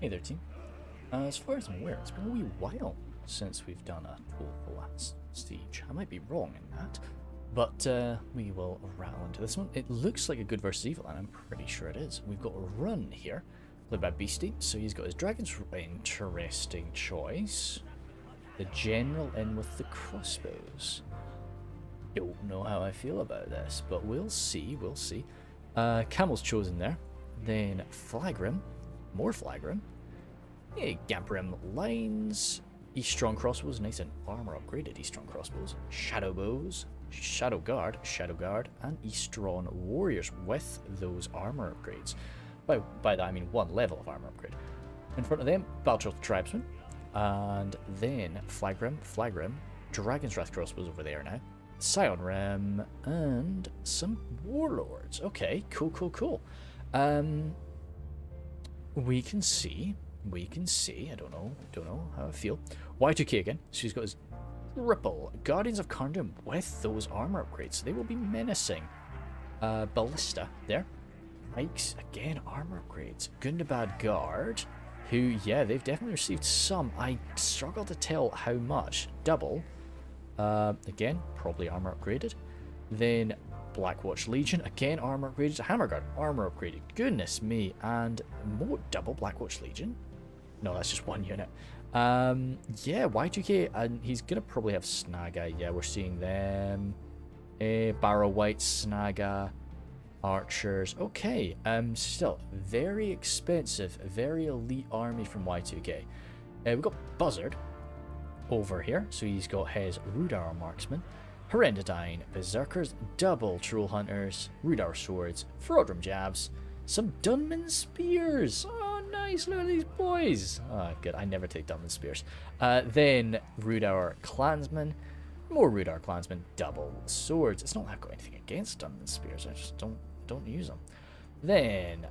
Hey there, team. Uh, as far as I'm aware, it's been a wee while since we've done a Tol Falas siege. I might be wrong in that, but uh, we will rattle into this one. It looks like a good versus evil, and I'm pretty sure it is. We've got a run here, led by Beastie, so he's got his dragons. Interesting choice. The general in with the crossbows. Don't know how I feel about this, but we'll see, we'll see. Uh, Camel's chosen there. Then Flagrim, more Flagrim. Yeah, Gamprim lines. East Strong crossbows, nice and armor upgraded East Strong crossbows. Shadow bows, Shadow Guard, Shadow Guard, and Eastron warriors with those armor upgrades. By, by that I mean one level of armor upgrade. In front of them, Balchoth Tribesman, and then Flagrim, Flagrim, Dragon's Wrath crossbows over there now. Scion Rim, and some Warlords. Okay, cool, cool, cool. Um, we can see, we can see, I don't know, don't know how I feel. Y2K again, she's got his triple Guardians of Carn Dum with those armor upgrades. They will be menacing. Uh, Ballista there. Pikes, again, armor upgrades. Gundabad Guard, who, yeah, they've definitely received some. I struggle to tell how much. Double. Uh, again, probably armor upgraded. Then Blackwatch Legion, again armor upgraded. Hammerguard, armor upgraded. Goodness me. And more double Blackwatch Legion. No, that's just one unit. Um, yeah, Y2K, and he's going to probably have Snaga. Yeah, we're seeing them. Uh, Barrow-wight, Snaga, Archers. Okay, um, still, very expensive, very elite army from Y2K. Uh, we've got Buzzard over here, so he's got his Rhudaur Marksman. Horrendodyne, Berserkers, double Troll Hunters, Rhudaur Swords, Ferodrum Jabs, some Dunman Spears. Oh, nice, look at these boys. Oh, good, I never take Dunman Spears. Uh, then Rhudaur Clansmen, more Rhudaur Clansmen, double Swords. It's not that I've got anything against Dunman Spears, I just don't, don't use them. Then,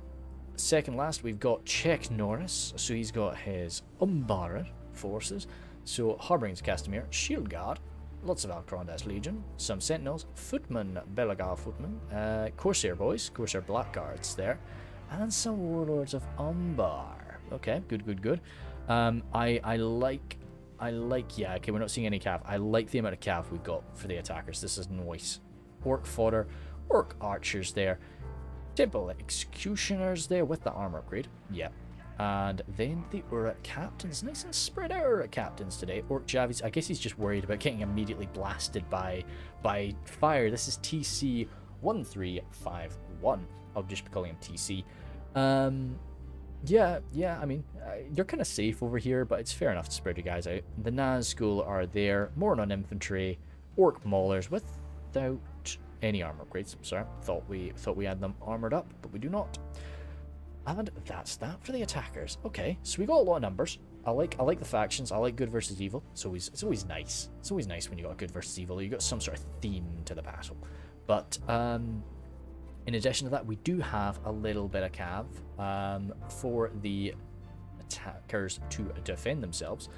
second last, we've got Chuck Norris, so he's got his Umbaran forces. So, Harboring's Castamir, Shield Guard, lots of Alcarondas Legion, some Sentinels, Footmen, Belagar Footmen, uh, Corsair Boys, Corsair Blackguards there, and some Warlords of Umbar. Okay, good, good, good. Um, I, I like, I like, yeah, okay, we're not seeing any cav. I like the amount of cav we've got for the attackers. This is nice. Orc Fodder, Orc Archers there, Temple Executioners there with the armor upgrade. Yeah, and then the Uruk captains, nice and spread out Uruk captains today. Orc Javis, I guess he's just worried about getting immediately blasted by by fire. This is TC 1351. I'll just be calling him TC. Um, yeah, yeah, I mean, uh, you're kind of safe over here, but it's fair enough to spread you guys out. The Nazgul are there, Morannon infantry, Orc Maulers without any armor upgrades. Sorry, thought we thought we had them armored up, but we do not. And that's that for the attackers. Okay, so we got a lot of numbers. I like I like the factions. I like good versus evil. It's always it's always nice. It's always nice when you got good versus evil. You got some sort of theme to the battle. But um, in addition to that, we do have a little bit of cav um, for the attackers to defend themselves.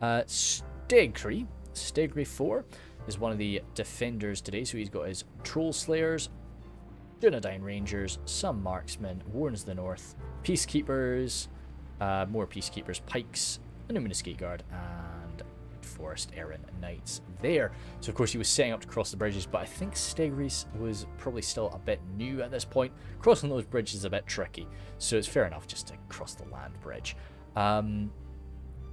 Uh, Stegri, Stegri 4 is one of the defenders today. So he's got his Troll Slayers, Dunedain Rangers, some Marksmen, Warns the North, Peacekeepers, uh, more Peacekeepers, Pikes, a Numinous Gate Guard, and Fornost Erain Knights there. So of course he was setting up to cross the bridges, but I think Stegris was probably still a bit new at this point. Crossing those bridges is a bit tricky, so it's fair enough just to cross the land bridge. Um,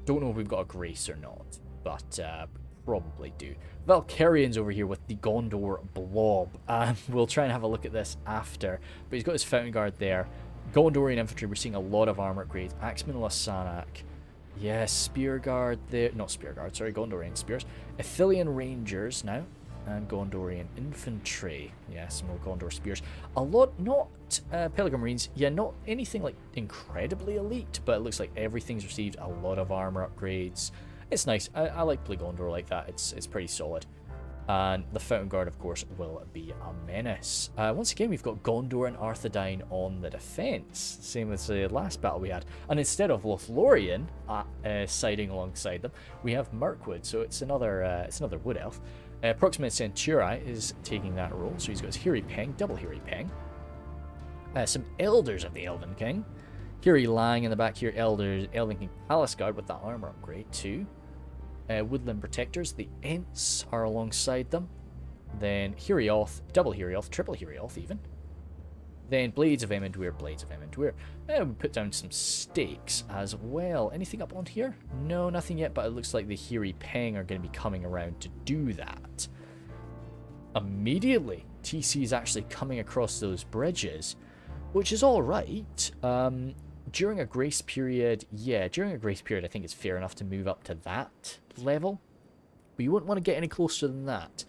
don't know if we've got a Grace or not, but uh, probably do. Valkyrian's over here with the Gondor Blob. Um, we'll try and have a look at this after. But he's got his Fountain Guard there. Gondorian Infantry, we're seeing a lot of armor upgrades. Axeman Lossarnach. Yes, Spear Guard there. Not Spear Guard, sorry, Gondorian Spears. Ithilien Rangers now. And Gondorian Infantry. Yes, more Gondor Spears. A lot, not uh, Marines. Yeah, not anything like incredibly elite, but it looks like everything's received a lot of armor upgrades. It's nice. I, I like Gondor like that. It's it's pretty solid. And the Fountain Guard, of course, will be a menace. Uh, once again, we've got Gondor and Arthedain on the defense, same as the last battle we had. And instead of Lothlorien uh, uh, siding alongside them, we have Mirkwood, so it's another uh, it's another Wood Elf. Uh, Proxima Centauri is taking that role, so he's got his Hiri Peng, double Hiri Peng. Uh, some Elders of the Elven King. Kiri Lang in the back here, Elder, Elven King Palace Guard with that armor upgrade too. Uh, Woodland Protectors, the Ents are alongside them. Then Hyrioth, double Hyrioth, triple Hyrioth even. Then Blades of Emyn Duir, Blades of Emyn Duir. Uh, we put down some stakes as well. Anything up on here? No, nothing yet, but it looks like the Hiri Peng are going to be coming around to do that. Immediately, TC is actually coming across those bridges, which is alright. Um, during a grace period, yeah, during a grace period, I think it's fair enough to move up to that level. But you wouldn't want to get any closer than that,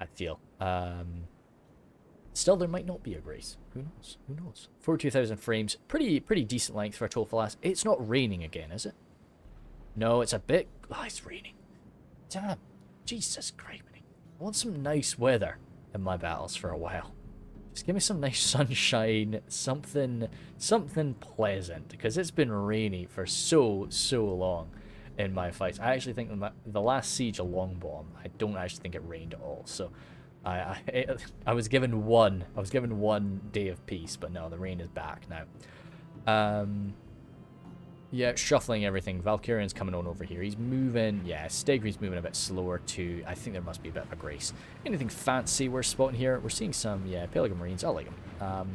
I feel. Um, still, there might not be a grace. Who knows? Who knows? 42,000 frames. Pretty pretty decent length for a Tol Falas. It's not raining again, is it? No, it's a bit... Oh, it's raining. Damn. Jesus Christ. I want some nice weather in my battles for a while. Just give me some nice sunshine, something something pleasant, because it's been rainy for so, so long in my fights. I actually think the last siege of Longbomb, I don't actually think it rained at all. So I, I, I was given one, I was given one day of peace, but no, the rain is back now. Um, yeah, shuffling everything. Valkyrian's coming on over here. He's moving. Yeah, Stegri's moving a bit slower too. I think there must be a bit of a grace. Anything fancy we're spotting here? We're seeing some, yeah, Pelargir Marines. I like them. Um,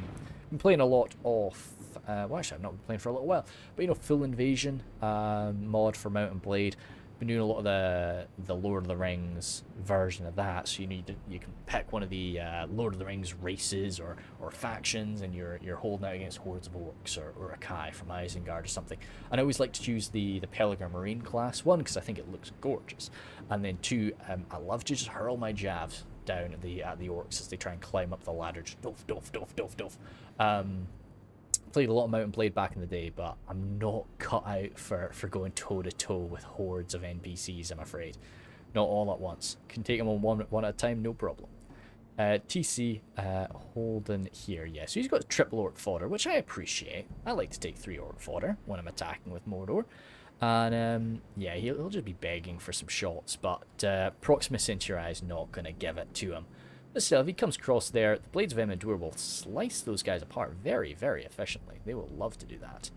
been playing a lot of... Uh, well, actually, I've not been playing for a little while. But, you know, Full Invasion um, mod for Mount and Blade been doing a lot of the the Lord of the Rings version of that. So you need to, you can pick one of the uh, Lord of the Rings races or or factions, and you're you're holding out against hordes of orcs or, or a Kai from Isengard or something. And I always like to choose the the Pelargir Marine class one because I think it looks gorgeous, and then two, um, I love to just hurl my jabs down at the at the orcs as they try and climb up the ladder, just doof doof doof doof doof. Um, played a lot of Mount and Blade back in the day, but I'm not cut out for, for going toe-to-toe with hordes of NPCs, I'm afraid. Not all at once. Can take them on one, one at a time, no problem. Uh, TC uh, Holden here, yeah. So he's got triple orc fodder, which I appreciate. I like to take three orc fodder when I'm attacking with Mordor. And um, yeah, he'll, he'll, just be begging for some shots, but uh, Proxima Centauri is not going to give it to him. But still, if he comes across there, the Blades of Emyn Duir will slice those guys apart very, very efficiently. They will love to do that.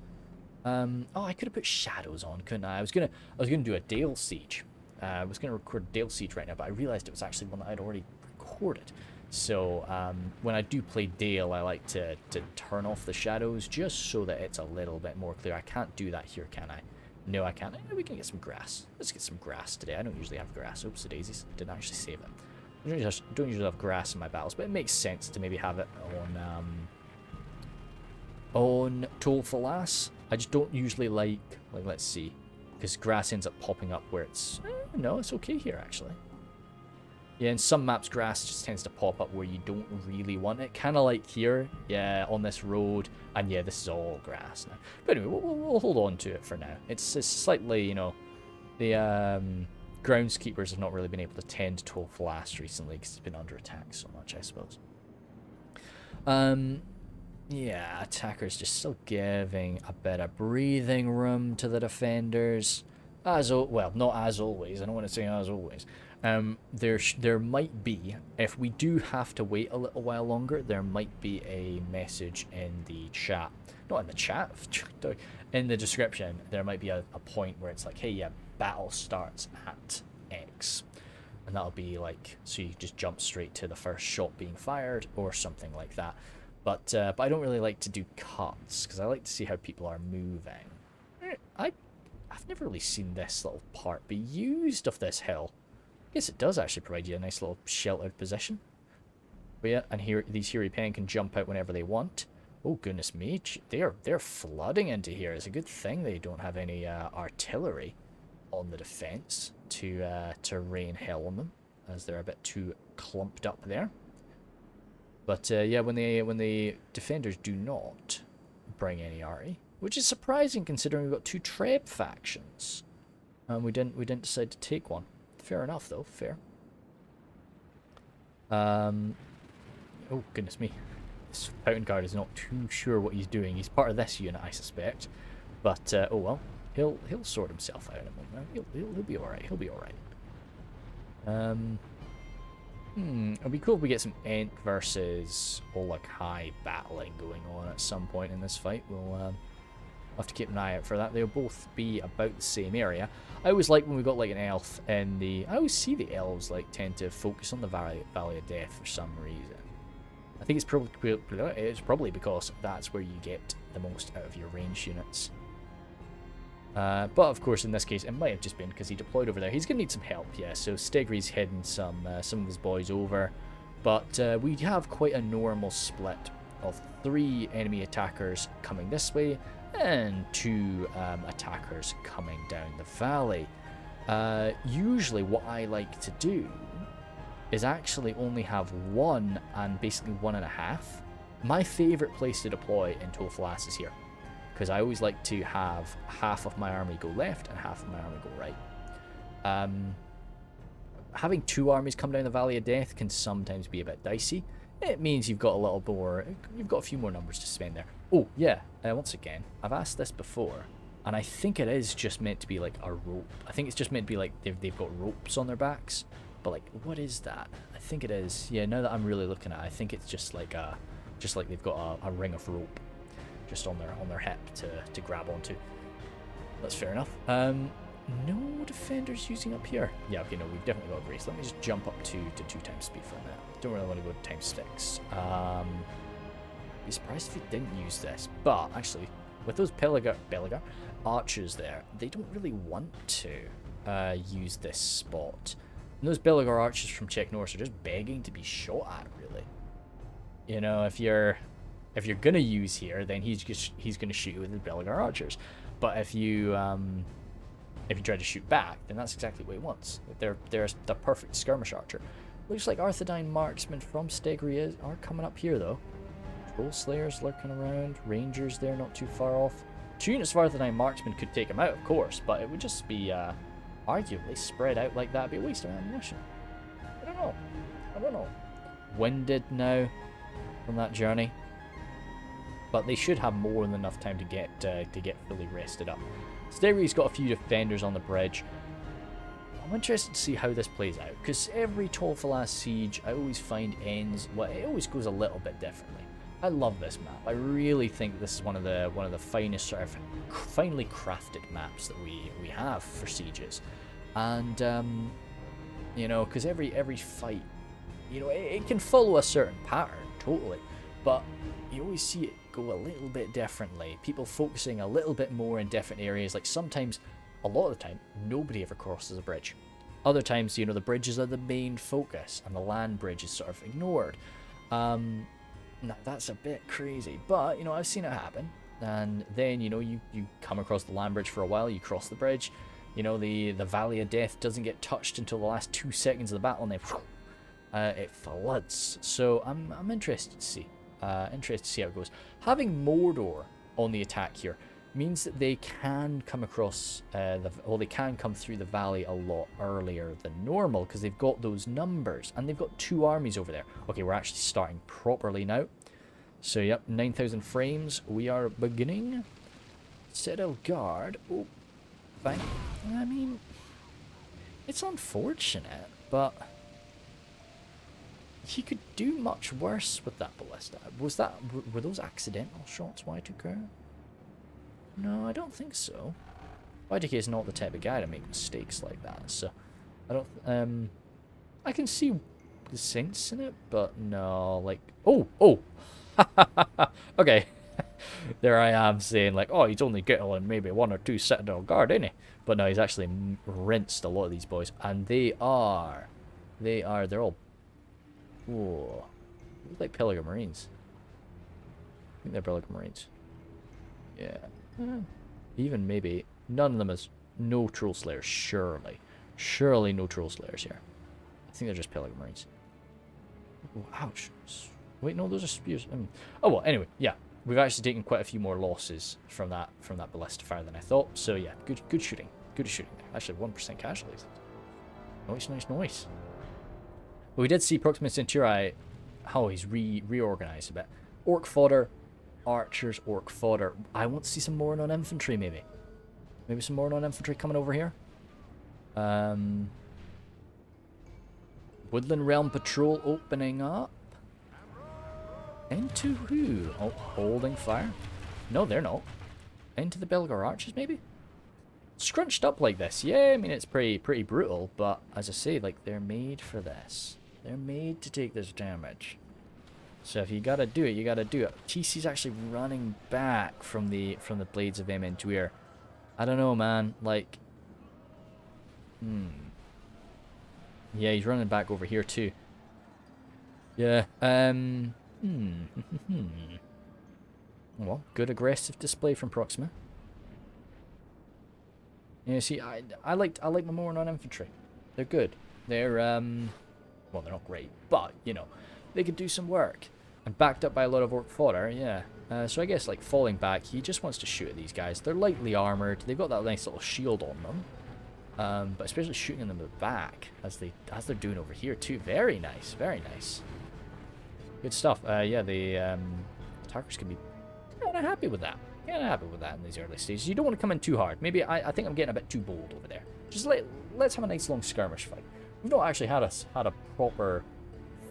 Um, oh, I could have put shadows on, couldn't I? I was gonna, I was gonna do a Dale siege. Uh, I was gonna record Dale siege right now, but I realized it was actually one that I'd already recorded. So um, when I do play Dale, I like to to turn off the shadows just so that it's a little bit more clear. I can't do that here, can I? No, I can't. We can get some grass. Let's get some grass today. I don't usually have grass. Oops, the daisies. Didn't actually save it. I don't usually, don't usually have grass in my battles, but it makes sense to maybe have it on um, on Tol Falas. I just don't usually like, like let's see, because grass ends up popping up where it's, eh, no, it's okay here actually. Yeah, in some maps, grass just tends to pop up where you don't really want it. Kind of like here, yeah, on this road. And yeah, this is all grass now. But anyway, we'll, we'll hold on to it for now. It's, it's slightly, you know, the um, groundskeepers have not really been able to tend to Falas recently because it's been under attack so much, I suppose. Um, yeah, attackers just still giving a bit of breathing room to the defenders. As well, not as always. I don't want to say as always. Um, there there might be, if we do have to wait a little while longer, there might be a message in the chat. Not in the chat, in the description. There might be a, a point where it's like, hey, yeah, battle starts at X. And that'll be like, so you just jump straight to the first shot being fired or something like that. But, uh, but I don't really like to do cuts because I like to see how people are moving. I, I've never really seen this little part be used of this hill. I guess it does actually provide you a nice little sheltered position. But yeah, and here these Hiri Peng can jump out whenever they want. Oh goodness me, they're they're flooding into here. It's a good thing they don't have any uh, artillery on the defense to uh, to rain hell on them, as they're a bit too clumped up there. But uh, yeah, when the when the defenders do not bring any arty, which is surprising considering we've got two Treb factions, and we didn't we didn't decide to take one. Fair enough though, fair. Um, oh goodness me, this Fountain Guard is not too sure what he's doing. He's part of this unit, I suspect. But uh, oh well, He'll he'll sort himself out. He'll he'll, he'll be all right. He'll be all right. Um. Hmm. It'd be cool if we get some Ent versus Ologhai battling going on at some point in this fight. We'll um, have to keep an eye out for that. They'll both be about the same area. I always like when we got like an elf in the... I always see the elves like tend to focus on the Valley, Valley of Death for some reason. I think it's probably it's probably because that's where you get the most out of your range units. Uh, but of course, in this case, it might have just been because he deployed over there. He's going to need some help, yeah. So Stegri's heading some uh, some of his boys over, but uh, we have quite a normal split of three enemy attackers coming this way and two um, attackers coming down the valley. Uh, usually, what I like to do is actually only have one and basically one and a half. My favorite place to deploy in Tol Falas is here because I always like to have half of my army go left and half of my army go right. Um, having two armies come down the Valley of Death can sometimes be a bit dicey. It means you've got a little more, you've got a few more numbers to spend there. Oh, yeah, uh, once again, I've asked this before, and I think it is just meant to be like a rope. I think it's just meant to be like they've, they've got ropes on their backs, but like, what is that? I think it is, yeah, now that I'm really looking at it, I think it's just like a, just like they've got a, a ring of rope just on their on their hip to, to grab onto. That's fair enough. Um, no defenders using up here. Yeah, okay, no, we've definitely got a brace. Let me just jump up to, to two times speed for a minute. Don't really want to go to times six. Um, be surprised if he didn't use this. But, actually, with those Pelagar, Belagar archers there, they don't really want to uh, use this spot. And those Belagar archers from Chuck Norris are just begging to be shot at, really. You know, if you're if you're gonna use here, then he's just he's gonna shoot you with the Belagar archers. But if you um, if you try to shoot back, then that's exactly what he wants. They're they're the perfect skirmish archer. Looks like Arthedain marksmen from Stegria are coming up here though. Troll slayers lurking around, rangers there not too far off. Two units of Arthedain marksmen could take him out, of course, but it would just be uh, arguably spread out like that. Be a waste of ammunition. I don't know. I don't know. Winded now from that journey but they should have more than enough time to get uh, to get fully rested up. Stegri's got a few defenders on the bridge. I'm interested to see how this plays out, because every Tol Falas siege I always find ends, well, it always goes a little bit differently. I love this map. I really think this is one of the one of the finest sort of finely crafted maps that we we have for sieges, and um, you know, because every every fight, you know, it, it can follow a certain pattern totally, but you always see it go a little bit differently. People focusing a little bit more in different areas. Like sometimes, a lot of the time, nobody ever crosses a bridge. Other times, you know, the bridges are the main focus and the land bridge is sort of ignored. Um, that's a bit crazy, but, you know, I've seen it happen. And then, you know, you, you come across the land bridge for a while, you cross the bridge, you know, the, the Valley of Death doesn't get touched until the last two seconds of the battle, and then uh, it floods. So I'm, I'm interested to see uh, interested to see how it goes. Having Mordor on the attack here means that they can come across, uh, the, well, they can come through the valley a lot earlier than normal because they've got those numbers and they've got two armies over there. Okay, we're actually starting properly now. So, yep, 9,000 frames. We are beginning. Citadel guard. Oh, fine. I mean, it's unfortunate, but he could do much worse with that ballista. Was that were those accidental shots Y2K? No, I don't think so. Y2K is not the type of guy to make mistakes like that, so I don't. Um, I can see the sense in it, but no, like oh oh, okay. there I am saying like, oh, he's only getting maybe one or two Citadel guard, isn't he? But no, he's actually rinsed a lot of these boys, and they are, they are, they're all Ooh. Look like Pelargir Marines. I think they're Pelargir Marines. Yeah. Hmm. Even maybe none of them is no Troll Slayers, surely. Surely no Troll Slayers here. I think they're just Pelargir Marines. Oh, ouch. Wait, no, those are spears. Um, oh well, anyway, yeah. We've actually taken quite a few more losses from that from that ballista fire than I thought. So yeah, good good shooting. Good shooting there. Actually, 1% casualties. Nice, nice, nice. But we did see Proxima Centauri, how he's re reorganized a bit. Orc fodder, archers, orc fodder. I want to see some Morannon infantry, maybe. Maybe some Morannon infantry coming over here. Um, Woodland Realm Patrol opening up. Into who? Oh, holding fire? No, they're not. into the Belgar Archers, maybe? Scrunched up like this, yeah, I mean, it's pretty, pretty brutal, but as I say, like, they're made for this. They're made to take this damage. So if you gotta do it, you gotta do it. TC's actually running back from the from the blades of Emyn Duir. I don't know, man. Like, hmm. Yeah, he's running back over here too. Yeah. Um. Hmm. well, good aggressive display from Proxima. Yeah. See, I I like I like my Morannon infantry. They're good. They're um. Well, they're not great, but you know, they can do some work. And backed up by a lot of orc fodder, yeah. Uh, so I guess, like, falling back, he just wants to shoot at these guys. They're lightly armoured. They've got that nice little shield on them. Um, but especially shooting them in the back, as, they, as they're doing over here, too. Very nice, very nice. Good stuff. Uh, yeah, the um, attackers can be kind of happy with that. Kind of happy with that in these early stages. You don't want to come in too hard. Maybe I, I think I'm getting a bit too bold over there. Just let, let's have a nice long skirmish fight. We've not actually had a, had a proper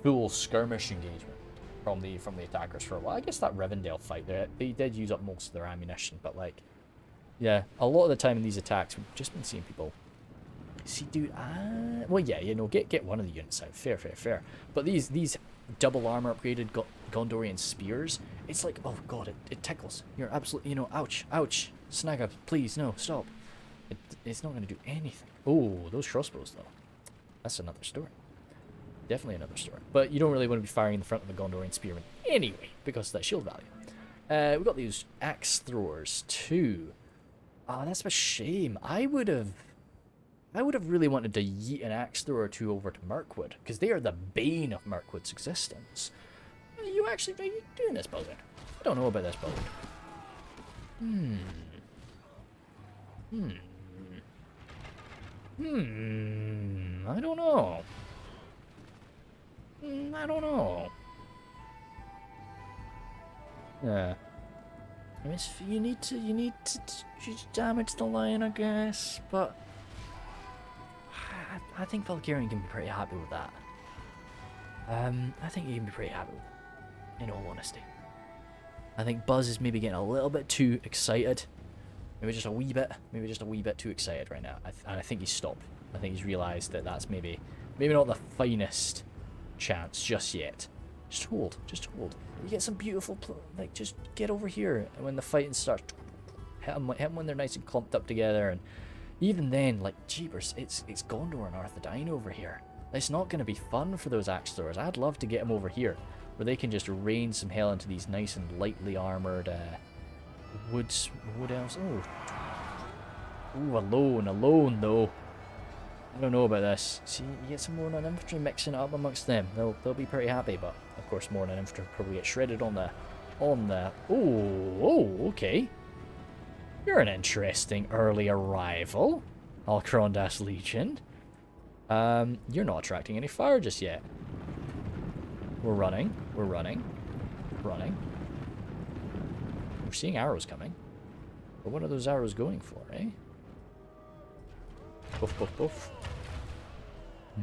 full skirmish engagement from the from the attackers for a while. I guess that Rivendell fight, they, they did use up most of their ammunition, but like, yeah, a lot of the time in these attacks, we've just been seeing people. See, dude, uh, well, yeah, you know, get get one of the units out, fair, fair, fair. But these these double armor upgraded Gondorian spears, it's like, oh god, it, it tickles. You're absolutely, you know, ouch, ouch, snag up, please, no, stop. It, it's not going to do anything. Oh, those crossbows though, that's another story. Definitely another story. But you don't really want to be firing in the front of a Gondorian spearman anyway, because of that shield value. Uh, we've got these axe throwers too. Oh, that's a shame. I would have... I would have really wanted to yeet an axe thrower or two over to Mirkwood, because they are the bane of Mirkwood's existence. Are you actually you doing this, Buzzard? I don't know about this, Buzzard. Hmm. Hmm. Hmm. I don't know. Mm, I don't know. Yeah. I mean, you need to, you need to, damage the lion, I guess, but I, I think Valkyrian can be pretty happy with that. Um, I think you can be pretty happy with it, in all honesty. I think Buzz is maybe getting a little bit too excited. Maybe just a wee bit, maybe just a wee bit too excited right now. I and I think he's stopped. I think he's realised that that's maybe, maybe not the finest chance just yet. Just hold, just hold. You get some beautiful, like, just get over here and when the fighting starts. Hit them, hit them when they're nice and clumped up together, and even then, like, jeepers, it's it's Gondor and Arthedain over here. It's not going to be fun for those axe throwers. I'd love to get them over here, where they can just rain some hell into these nice and lightly armored uh, woods, wood elves. Oh, ooh, alone, alone though. I don't know about this. See, you get some Morannon infantry mixing it up amongst them. They'll they'll be pretty happy, but of course Morannon infantry probably get shredded on the on the Oh, oh, okay. You're an interesting early arrival, Alcarondas Legion. Um, you're not attracting any fire just yet. We're running. We're running. Running. Seeing arrows coming. But what are those arrows going for, eh?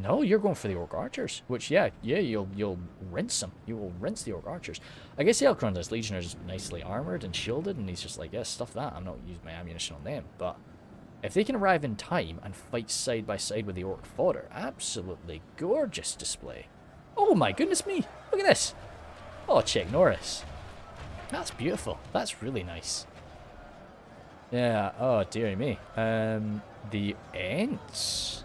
No, you're going for the Orc Archers. Which, yeah, yeah, you'll you'll rinse them. You will rinse the Orc Archers. I guess the Alcarondas Legion is nicely armored and shielded, and he's just like, yeah, stuff that. I'm not using my ammunition on them. But if they can arrive in time and fight side by side with the Orc fodder, absolutely gorgeous display. Oh my goodness me! Look at this! Oh, Chuck Norris. That's beautiful. That's really nice. Yeah, oh dear me. Um, the Ents.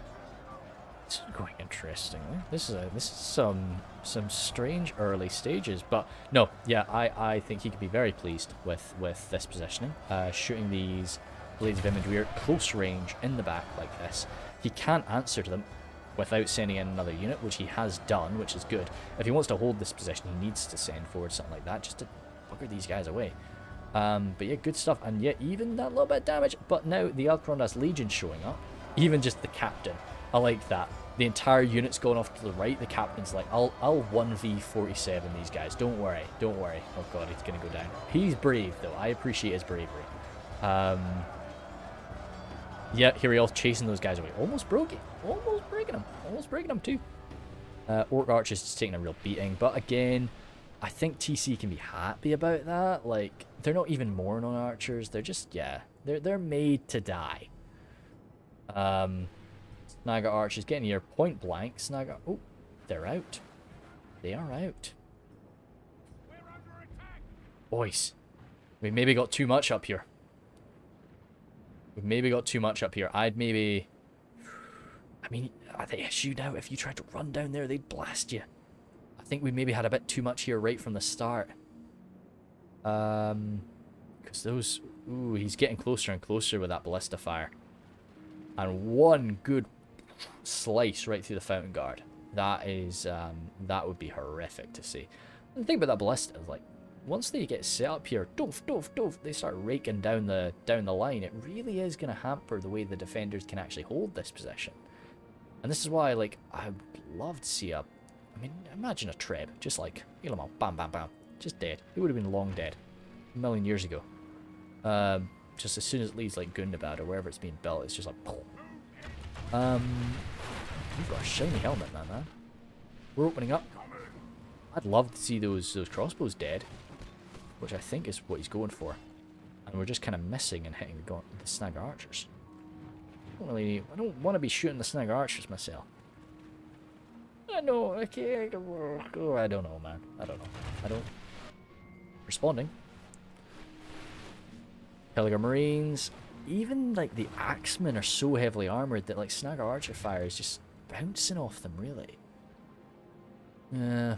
It's going interestingly. This is a, this is some some strange early stages, but no, yeah, I I think he could be very pleased with with this positioning. Uh, shooting these blades of imagery at close range in the back like this, he can't answer to them without sending in another unit, which he has done, which is good. If he wants to hold this position, he needs to send forward something like that just to bugger these guys away. Um, but yeah, good stuff. And yeah, even that little bit of damage. But now the Alcarondas Legion showing up. Even just the captain. I like that. The entire unit's going off to the right. The captain's like, I'll, I'll 1v47 these guys. Don't worry. Don't worry. Oh god, he's going to go down. He's brave, though. I appreciate his bravery. Um, yeah, here we are chasing those guys away. Almost broke it. Almost breaking them. Almost breaking them, too. Uh, Orc Archers is taking a real beating. But again, I think TC can be happy about that. Like, they're not even Moron archers. They're just, yeah, they're, they're made to die. Um, Snaga archers getting here point blank. Snaga, oh, they're out. They are out. Boys, we maybe got too much up here. We've maybe got too much up here. I'd maybe... I mean, I think a shootout. If you tried to run down there, they'd blast you. I think we maybe had a bit too much here right from the start. Um, because those... Ooh, he's getting closer and closer with that ballista fire. And one good slice right through the fountain guard. That is, um, that would be horrific to see. The thing about that ballista is like, once they get set up here, doof, doof, doof, they start raking down the down the line. It really is going to hamper the way the defenders can actually hold this position. And this is why, like, I'd love to see a... I mean, imagine a Treb, just like, Elamon, bam, bam, bam, just dead. He would have been long dead, a million years ago. Um, just as soon as it leaves, like, Gundabad or wherever it's being built, it's just like, Um, you've got a shiny helmet, man, man. We're opening up. I'd love to see those those crossbows dead which I think is what he's going for. And we're just kind of missing and hitting the, the archers. I don't really, I don't want to be shooting the Snaga archers myself. I know, I can't, I don't know, man. I don't know. I don't. Responding. Pelargir Marines. Even, like, the Axemen are so heavily armored that, like, Snaga Archer fire is just bouncing off them, really. Yeah. Uh,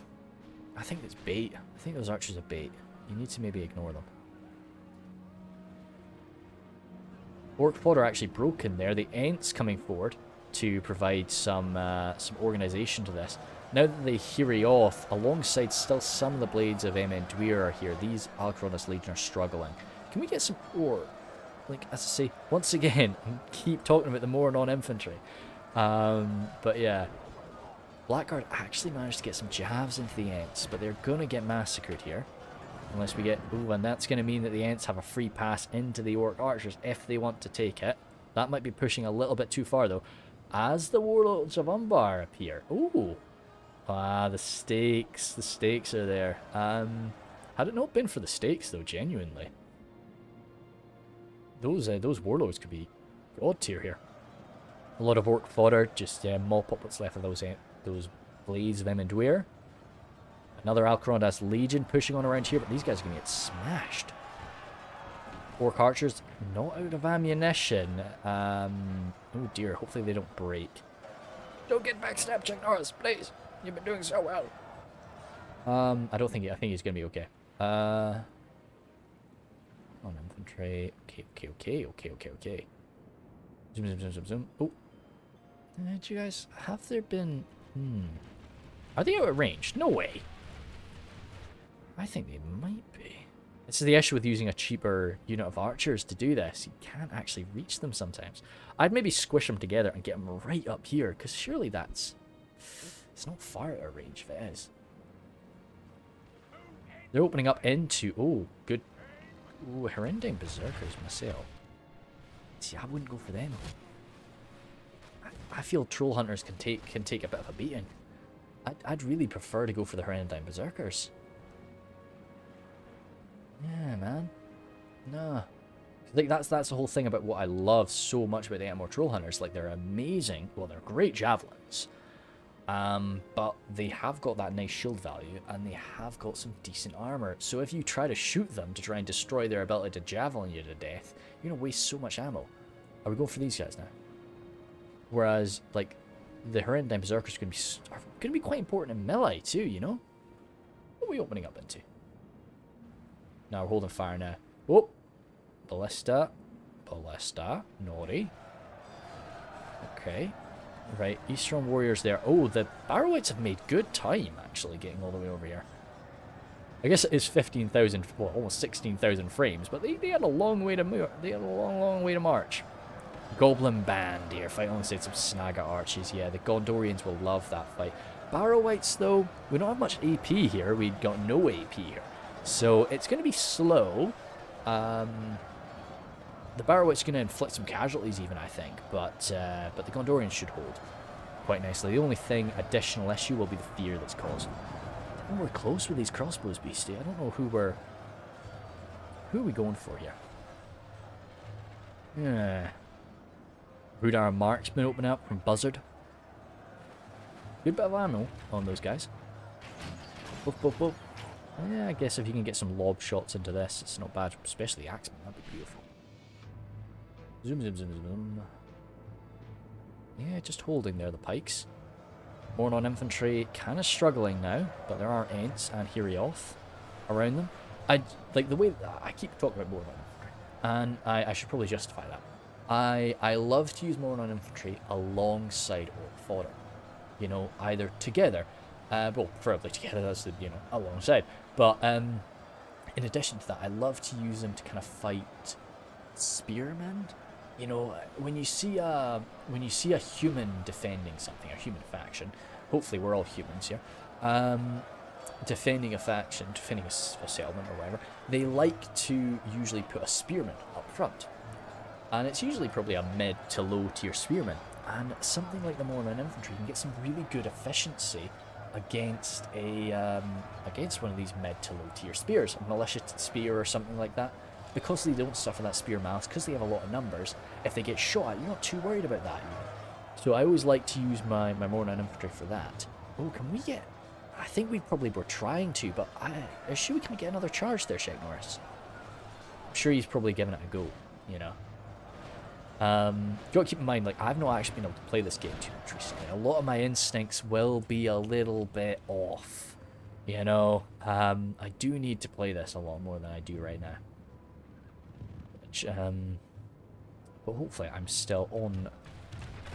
I think it's bait. I think those archers are bait. You need to maybe ignore them. Orc fodder actually broken there. The Ents coming forward to provide some uh, some organisation to this. Now that they hurry off, alongside still some of the blades of Emyn Duir are here, these Alcarondas Legion are struggling. Can we get some ore? Like, as I say, once again, keep talking about the Morannon infantry. Um, but yeah, Blackguard actually managed to get some jabs into the Ents, but they're going to get massacred here. Unless we get... Ooh, and that's going to mean that the Ents have a free pass into the Orc Archers if they want to take it. That might be pushing a little bit too far, though. As the Warlords of Umbar appear. Ooh. Ah, the stakes. The stakes are there. Um, had it not been for the stakes, though, genuinely. Those uh, those Warlords could be god tier here. A lot of Orc fodder. Just uh, mop up what's left of those, uh, those Blades of Emyn Duir. Another Alcarondas Legion pushing on around here, but these guys are going to get smashed. Orc Archers not out of ammunition. Um, oh dear, hopefully they don't break. Don't get backstab, Chuck Norris, please. You've been doing so well. Um, I don't think, I think he's going to be okay. Uh, on infantry. Okay, okay, okay, okay, okay, okay. Zoom, zoom, zoom, zoom, zoom. Oh. Did you guys, have there been, hmm. Are they out of range? No way. I think they might be. This is the issue with using a cheaper unit of archers to do this. You can't actually reach them sometimes. I'd maybe squish them together and get them right up here, because surely that's... It's not far out of range if it is. They're opening up into... Oh, good. Ooh, Hirundine Berserkers myself. See, I wouldn't go for them. I, I feel Troll Hunters can take can take a bit of a beating. I'd, I'd really prefer to go for the Hirundine Berserkers. Yeah, man. No. Like that's that's the whole thing about what I love so much about the Animal Troll Hunters. Like they're amazing. Well, they're great javelins. Um, but they have got that nice shield value and they have got some decent armor. So if you try to shoot them to try and destroy their ability to javelin you to death, you're gonna waste so much ammo. Are we going for these guys now? Whereas, like, the Hirundine Berserkers are gonna be are gonna be quite important in melee too. You know, what are we opening up into? Now we're holding fire now. Oh! Ballista. Ballista. Naughty. Okay. Right, Eastern Warriors there. Oh, the Barrow-wights have made good time, actually, getting all the way over here. I guess it is 15,000, well, almost 16,000 frames, but they, they had a long way to move. They had a long, long way to march. Goblin Band here, fight alongside some Snaga Archers. Yeah, the Gondorians will love that fight. Barrow-wights, though, we don't have much AP here. We've got no AP here. So it's going to be slow. Um, the Barrow-wights going to inflict some casualties even, I think. But, uh, but the Gondorians should hold quite nicely. The only thing, additional issue, will be the fear that's caused. We're close with these crossbows, Beastie. I don't know who we're... Who are we going for here? Yeah. Rhudaur Marksman open up from Buzzard. Good bit of ammo on those guys. Yeah, I guess if you can get some lob shots into this, it's not bad. Especially the Axeman, that'd be beautiful. Zoom, zoom, zoom, zoom. Yeah, just holding there, the pikes. Morannon infantry, kind of struggling now, but there are Ents and Hirioth around them. I like the way I keep talking about Morannon infantry, and I, I should probably justify that. I I love to use Morannon infantry alongside orc fodder. You know, either together, uh, well, preferably together. That's the you know alongside. But um, in addition to that, I love to use them to kind of fight spearmen. You know, when you see a when you see a human defending something, a human faction, hopefully we're all humans here, um, defending a faction, defending a, a, settlement or whatever, they like to usually put a spearman up front, and it's usually probably a mid to low tier spearman, and something like the Moorland infantry can get some really good efficiency against a um, against one of these mid to low tier spears, a militia spear or something like that because they don't suffer that spear mass, because they have a lot of numbers, if they get shot, you're not too worried about that. So I always like to use my, my Morning Infantry for that. Oh, can we get... I think we probably were trying to, but I, I sure we can get another charge there, Chuck Norris. I'm sure he's probably giving it a go, you know. Um, you got to keep in mind, like, I've not actually been able to play this game too much recently. A lot of my instincts will be a little bit off, you know. Um, I do need to play this a lot more than I do right now. Which, um, but hopefully I'm still on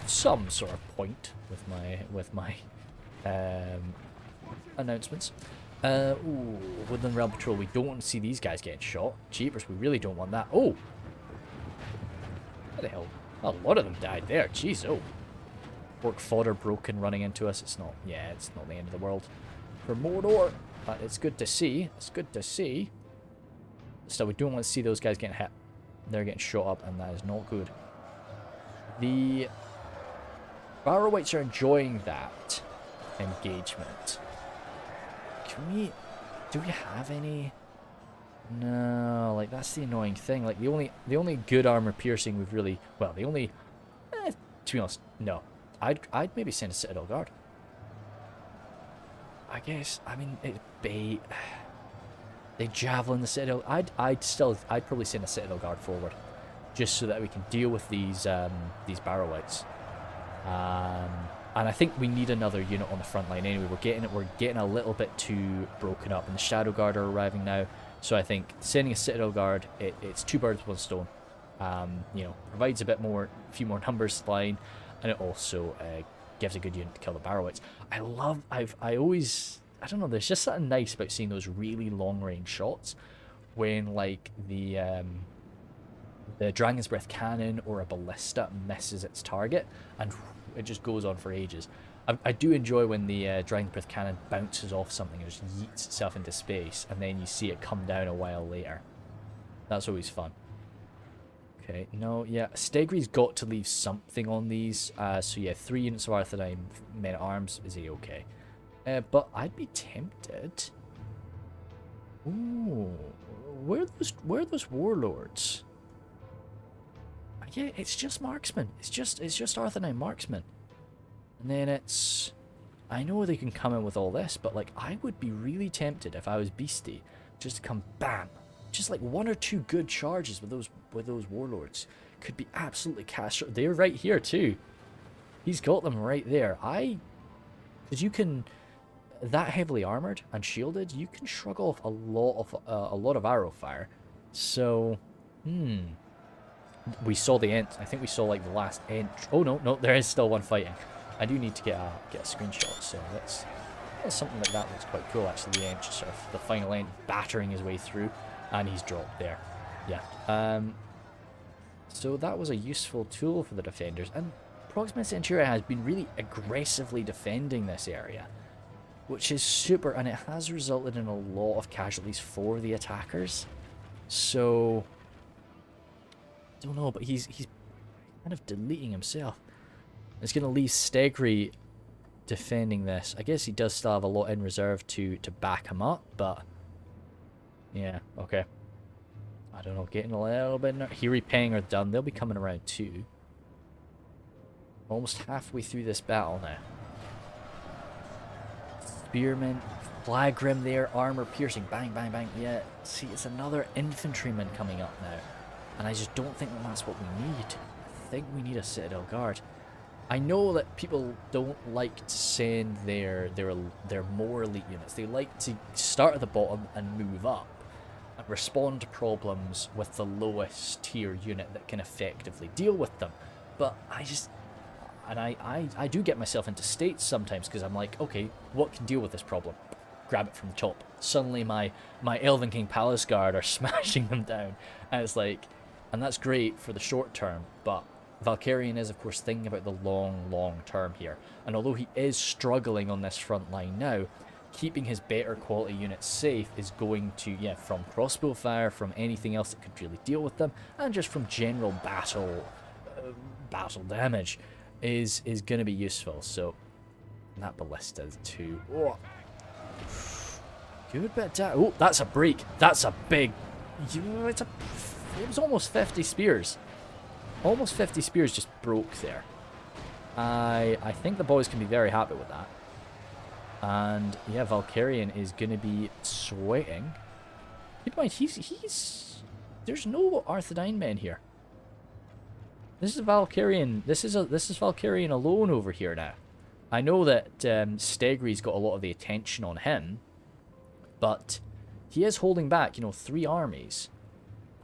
some sort of point with my with my um, announcements. Uh, ooh, Woodland Realm Patrol, we don't want to see these guys getting shot. Jeepers, we really don't want that. Oh! What the hell? A lot of them died there. Jeez, oh. Orc fodder broken running into us. It's not, yeah, it's not the end of the world for Mordor. But it's good to see. It's good to see. So we don't want to see those guys getting hit. They're getting shot up, and that is not good. The Barrow-wights are enjoying that engagement. Can we... Do we have any... No, like, that's the annoying thing. Like, the only the only good armor piercing we've really... Well, the only... Eh, to be honest, no. I'd, I'd maybe send a Citadel Guard. I guess, I mean, it'd be They javelin the citadel. I'd I'd still I'd probably send a citadel guard forward, just so that we can deal with these um, these Barrow-wights. Um, and I think we need another unit on the front line anyway. We're getting it. We're getting a little bit too broken up, and the Shadow Guard are arriving now. So I think sending a Citadel Guard, it, it's two birds with one stone. Um, you know, provides a bit more, a few more numbers flying, and it also uh, gives a good unit to kill the Barrow-wights. I love. I've I always I don't know, there's just something nice about seeing those really long range shots when like the um, the Dragon's Breath cannon or a ballista misses its target and it just goes on for ages. I, I do enjoy when the uh, Dragon's Breath cannon bounces off something and just yeets itself into space and then you see it come down a while later. That's always fun. Okay, no, yeah, Stegri's got to leave something on these. Uh, so yeah, three units of Arthedain men-at-arms is a okay. Uh, but I'd be tempted. Ooh, where are those where are those warlords? Yeah, it's just marksmen. It's just it's just Arthedain marksmen. And then it's I know they can come in with all this, but like I would be really tempted if I was beastie just to come bam. Just like one or two good charges with those with those warlords could be absolutely cash. They're right here too. He's got them right there. I because you can that heavily armored and shielded, you can shrug off a lot of uh, a lot of arrow fire. So, hmm. We saw the Ent. I think we saw like the last Ent. Oh no, no, there is still one fighting. I do need to get a get a screenshot. So that's, that's something like that looks quite cool. Actually, the just sort of the final end battering his way through, and he's dropped there. Yeah. Um. So that was a useful tool for the defenders, and Proxima Centauri has been really aggressively defending this area which is super, and it has resulted in a lot of casualties for the attackers. So, I don't know, but he's he's kind of deleting himself. It's going to leave Stegri defending this. I guess he does still have a lot in reserve to, to back him up, but... Yeah, okay. I don't know, getting a little bit... Hiri Peng are done. They'll be coming around too. Almost halfway through this battle now. Spearman, Flagrim there, armor piercing, bang, bang, bang. Yeah, see, it's another infantryman coming up now. And I just don't think that that's what we need. I think we need a Citadel Guard. I know that people don't like to send their their their more elite units. They like to start at the bottom and move up and respond to problems with the lowest tier unit that can effectively deal with them. But I just and I, I, I do get myself into states sometimes because I'm like, okay, what can deal with this problem? Grab it from the top. Suddenly my my Elven King Palace Guard are smashing them down. And it's like and that's great for the short term, but Valkyrian is, of course, thinking about the long, long term here. And although he is struggling on this front line now, keeping his better quality units safe is going to, yeah, from crossbow fire, from anything else that could really deal with them, and just from general battle uh, battle damage, is is going to be useful. So, that ballista too. Oh. Good bit of Oh, that's a break. That's a big... It's a... It was almost 50 spears. Almost 50 spears just broke there. I I think the boys can be very happy with that. And yeah, Valkyrian is going to be sweating. Keep in mind, he's, he's... There's no Arthedain men here. This is Valkyrian. This is a this is Valkyrian alone over here now. I know that um, Stegri's got a lot of the attention on him, but he is holding back, you know, three armies.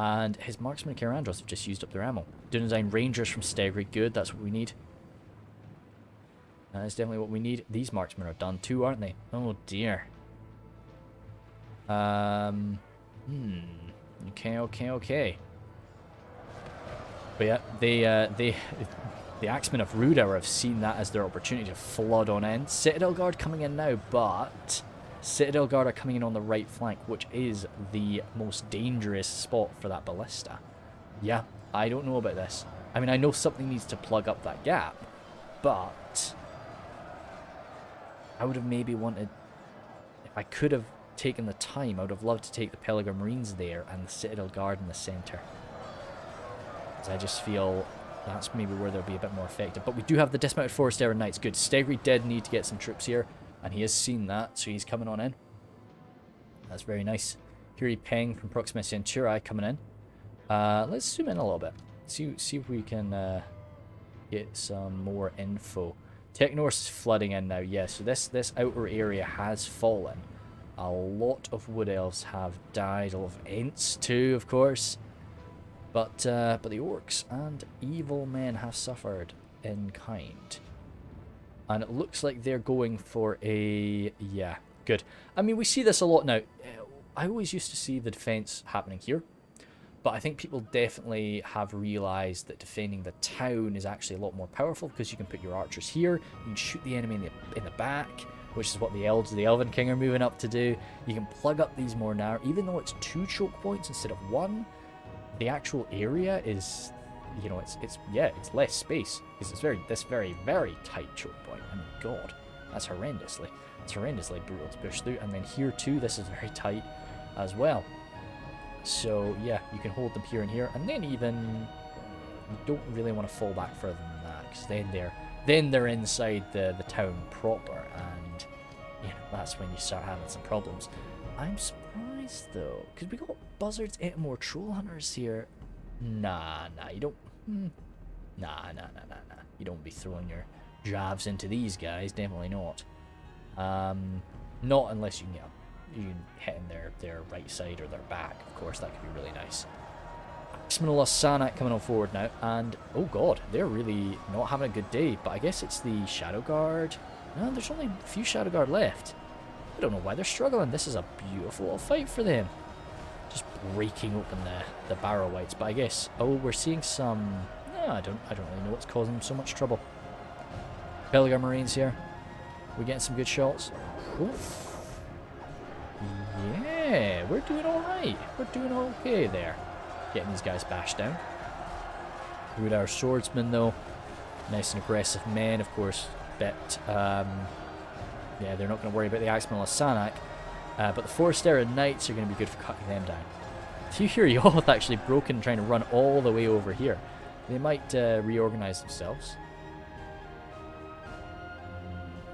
And his marksmen and Kyrandros have just used up their ammo. Dunedain Rangers from Stegri, good, that's what we need. That is definitely what we need. These marksmen are done too, aren't they? Oh dear. Um, hmm. Okay, okay, okay. But yeah, they, uh, the Axemen of Rhudaur have seen that as their opportunity to flood on in. Citadel Guard coming in now, but Citadel Guard are coming in on the right flank, which is the most dangerous spot for that ballista. Yeah, I don't know about this. I mean, I know something needs to plug up that gap, but I would have maybe wanted, if I could have taken the time, I would have loved to take the Pelargir Marines there and the Citadel Guard in the centre. Because I just feel that's maybe where they'll be a bit more effective. But we do have the Dismounted Forest Era Knights. Good. Stegri did need to get some troops here. And he has seen that, so he's coming on in. That's very nice. Hiri Peng from Proxima Centauri coming in. Uh, let's zoom in a little bit. See, see if we can uh, get some more info. Technorse is flooding in now, yes. Yeah, so this, this outer area has fallen. A lot of Wood Elves have died. A lot of Ents too, of course. But, uh, but the Orcs and Evil Men have suffered in kind. And it looks like they're going for a... Yeah, good. I mean, we see this a lot now. I always used to see the defense happening here. But I think people definitely have realized that defending the town is actually a lot more powerful because you can put your archers here, you can shoot the enemy in the, in the back, which is what the elves the Elven King are moving up to do. You can plug up these more narrow, even though it's two choke points instead of one, the actual area is you know, it's it's yeah, it's less space because it's very this very very tight choke point. Oh I mean, God, that's horrendously, it's horrendously brutal to push through. And then here too, this is very tight as well. So yeah, you can hold them here and here, and then even you don't really want to fall back further than that because then they're then they're inside the the town proper, and you know that's when you start having some problems. I'm surprised though, because we got buzzards and more troll hunters here Nah, nah, you don't... Hmm. Nah, nah, nah, nah, nah. You don't be throwing your jabs into these guys. Definitely not. Um, not unless you can, know, you hit in their, their right side or their back. Of course, that could be really nice. Axemen of Lossarnach coming on forward now. And, oh god, they're really not having a good day. But I guess it's the Shadow Guard. No, there's only a few Shadow Guard left. I don't know why they're struggling. This is a beautiful fight for them just breaking open the, the barrow wights. But I guess, oh, we're seeing some... I don't, I don't really know what's causing them so much trouble. Pelargir Marines here. We're getting some good shots. Oof. Yeah, we're doing alright. We're doing okay there. Getting these guys bashed down. With our swordsmen, though. Nice and aggressive men, of course. But, um, yeah, they're not going to worry about the Axeman Lossarnach. Uh, but the Forestera Knights are going to be good for cutting them down. Hear Yoth actually broken trying to run all the way over here? They might uh, reorganize themselves.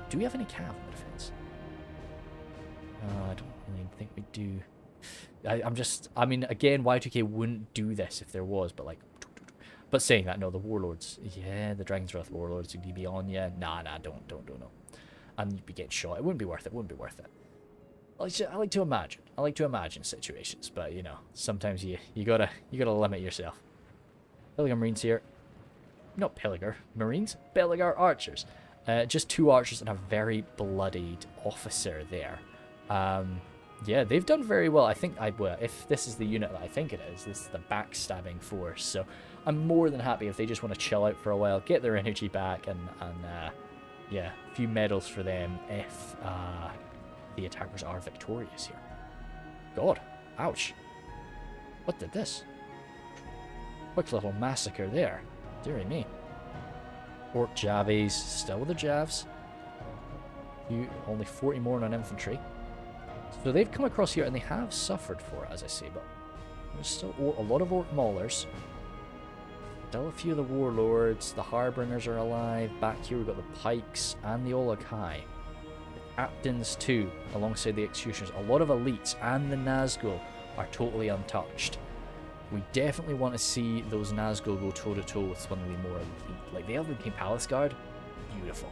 Do we have any cav defense? Uh, I don't really think we do. I, am just, I mean, again, Y2K wouldn't do this if there was, but like, but saying that, no, the warlords, yeah, the Dragon's Wrath warlords, would be on, yeah, nah, nah, don't, don't, don't, no. And you'd be getting shot. It wouldn't be worth it. Wouldn't be worth it. I like to imagine. I like to imagine situations, but you know, sometimes you you gotta you gotta limit yourself. Pelargir Marines here. Not Pelargir Marines. Pelargir Archers. Uh, just two archers and a very bloodied officer there. Um, yeah, they've done very well. I think I if this is the unit that I think it is, this is the backstabbing force. So I'm more than happy if they just want to chill out for a while, get their energy back, and and uh, yeah, a few medals for them if uh, the attackers are victorious here. God, ouch! What did this? Quick little massacre there. Deary me. Orc Javies, still with the Javs. You only 40 more on infantry. So they've come across here and they have suffered for it, as I say, but there's still a lot of Orc Maulers. Still a few of the Warlords, the Harbingers are alive. Back here we've got the Pikes and the Olog-hai. The Captains too, alongside the Executioners. A lot of Elites and the Nazgul are totally untouched. We definitely want to see those Nazgul go toe-to-toe with some of the more elite. Like the Elven King Palace Guard, beautiful.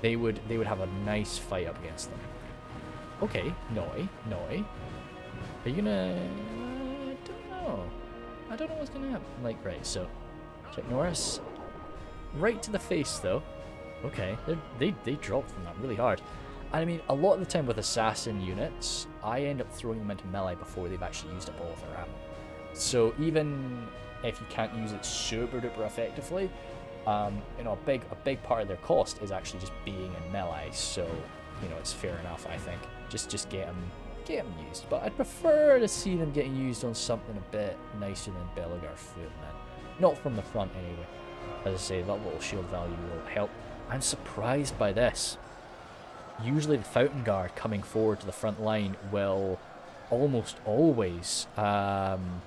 They would they would have a nice fight up against them. Okay, Noi, Noi. Are you gonna... I don't know. I don't know what's gonna happen. Like, right, so... Chuck Norris. Right to the face, though. Okay, they they dropped from that really hard. And I mean, a lot of the time with assassin units, I end up throwing them into melee before they've actually used up all of their ammo. So even if you can't use it super duper effectively, um, you know, a big a big part of their cost is actually just being in melee. So you know, it's fair enough, I think. Just just get them, get them used. But I'd prefer to see them getting used on something a bit nicer than Pelargir Footman. Not from the front, anyway. As I say, that little shield value will help. I'm surprised by this. Usually the Fountain Guard coming forward to the front line will almost always, um,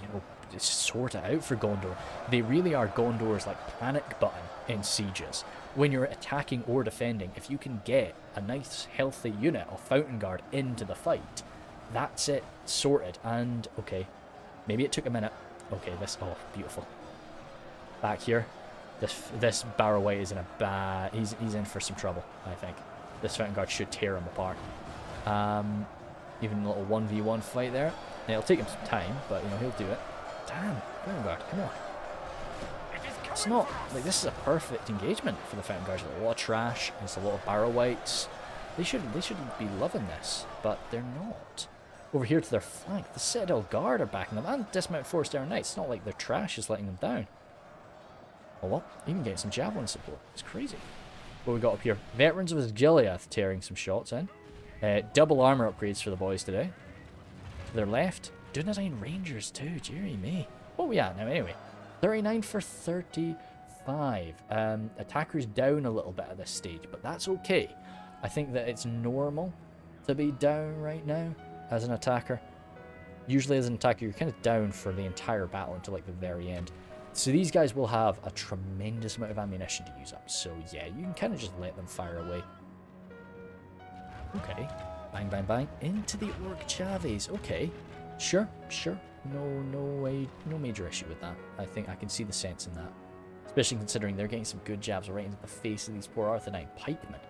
you know, sort it out for Gondor. They really are Gondor's like panic button in sieges when you're attacking or defending, if you can get a nice healthy unit of Fountain Guard into the fight, that's it sorted. And, okay, maybe it took a minute. Okay, this, oh, beautiful. Back here, this this Barrow is in a bad, he's, he's in for some trouble, I think. This Fountain Guard should tear him apart. Um, even a little 1v1 fight there. It'll take him some time, but, you know, he'll do it. Damn, Fountain Guard, come on. It's not, like, this is a perfect engagement for the Fountain Guards. a lot of trash, there's a lot of Barrow Wights. They should, they should be loving this, but they're not. Over here to their flank, the Citadel Guard are backing them, and Dismount Forest Air Knights. It's not like their trash is letting them down. Oh well, even getting some Javelin support. It's crazy. What we got up here? Veterans of Osgiliath tearing some shots in. Uh, double armor upgrades for the boys today. To their left, Dunedain Rangers too, dearie me. What we at now anyway? 39 for 35. Um, attackers down a little bit at this stage, but that's okay. I think that it's normal to be down right now as an attacker. Usually as an attacker, you're kind of down for the entire battle until like the very end. So these guys will have a tremendous amount of ammunition to use up. So yeah, you can kind of just let them fire away. Okay. Bang, bang, bang. Into the Orc Javies. Okay. Sure, sure no, no way, no major issue with that. I think I can see the sense in that. Especially considering they're getting some good jabs right into the face of these poor Arthedain pikemen.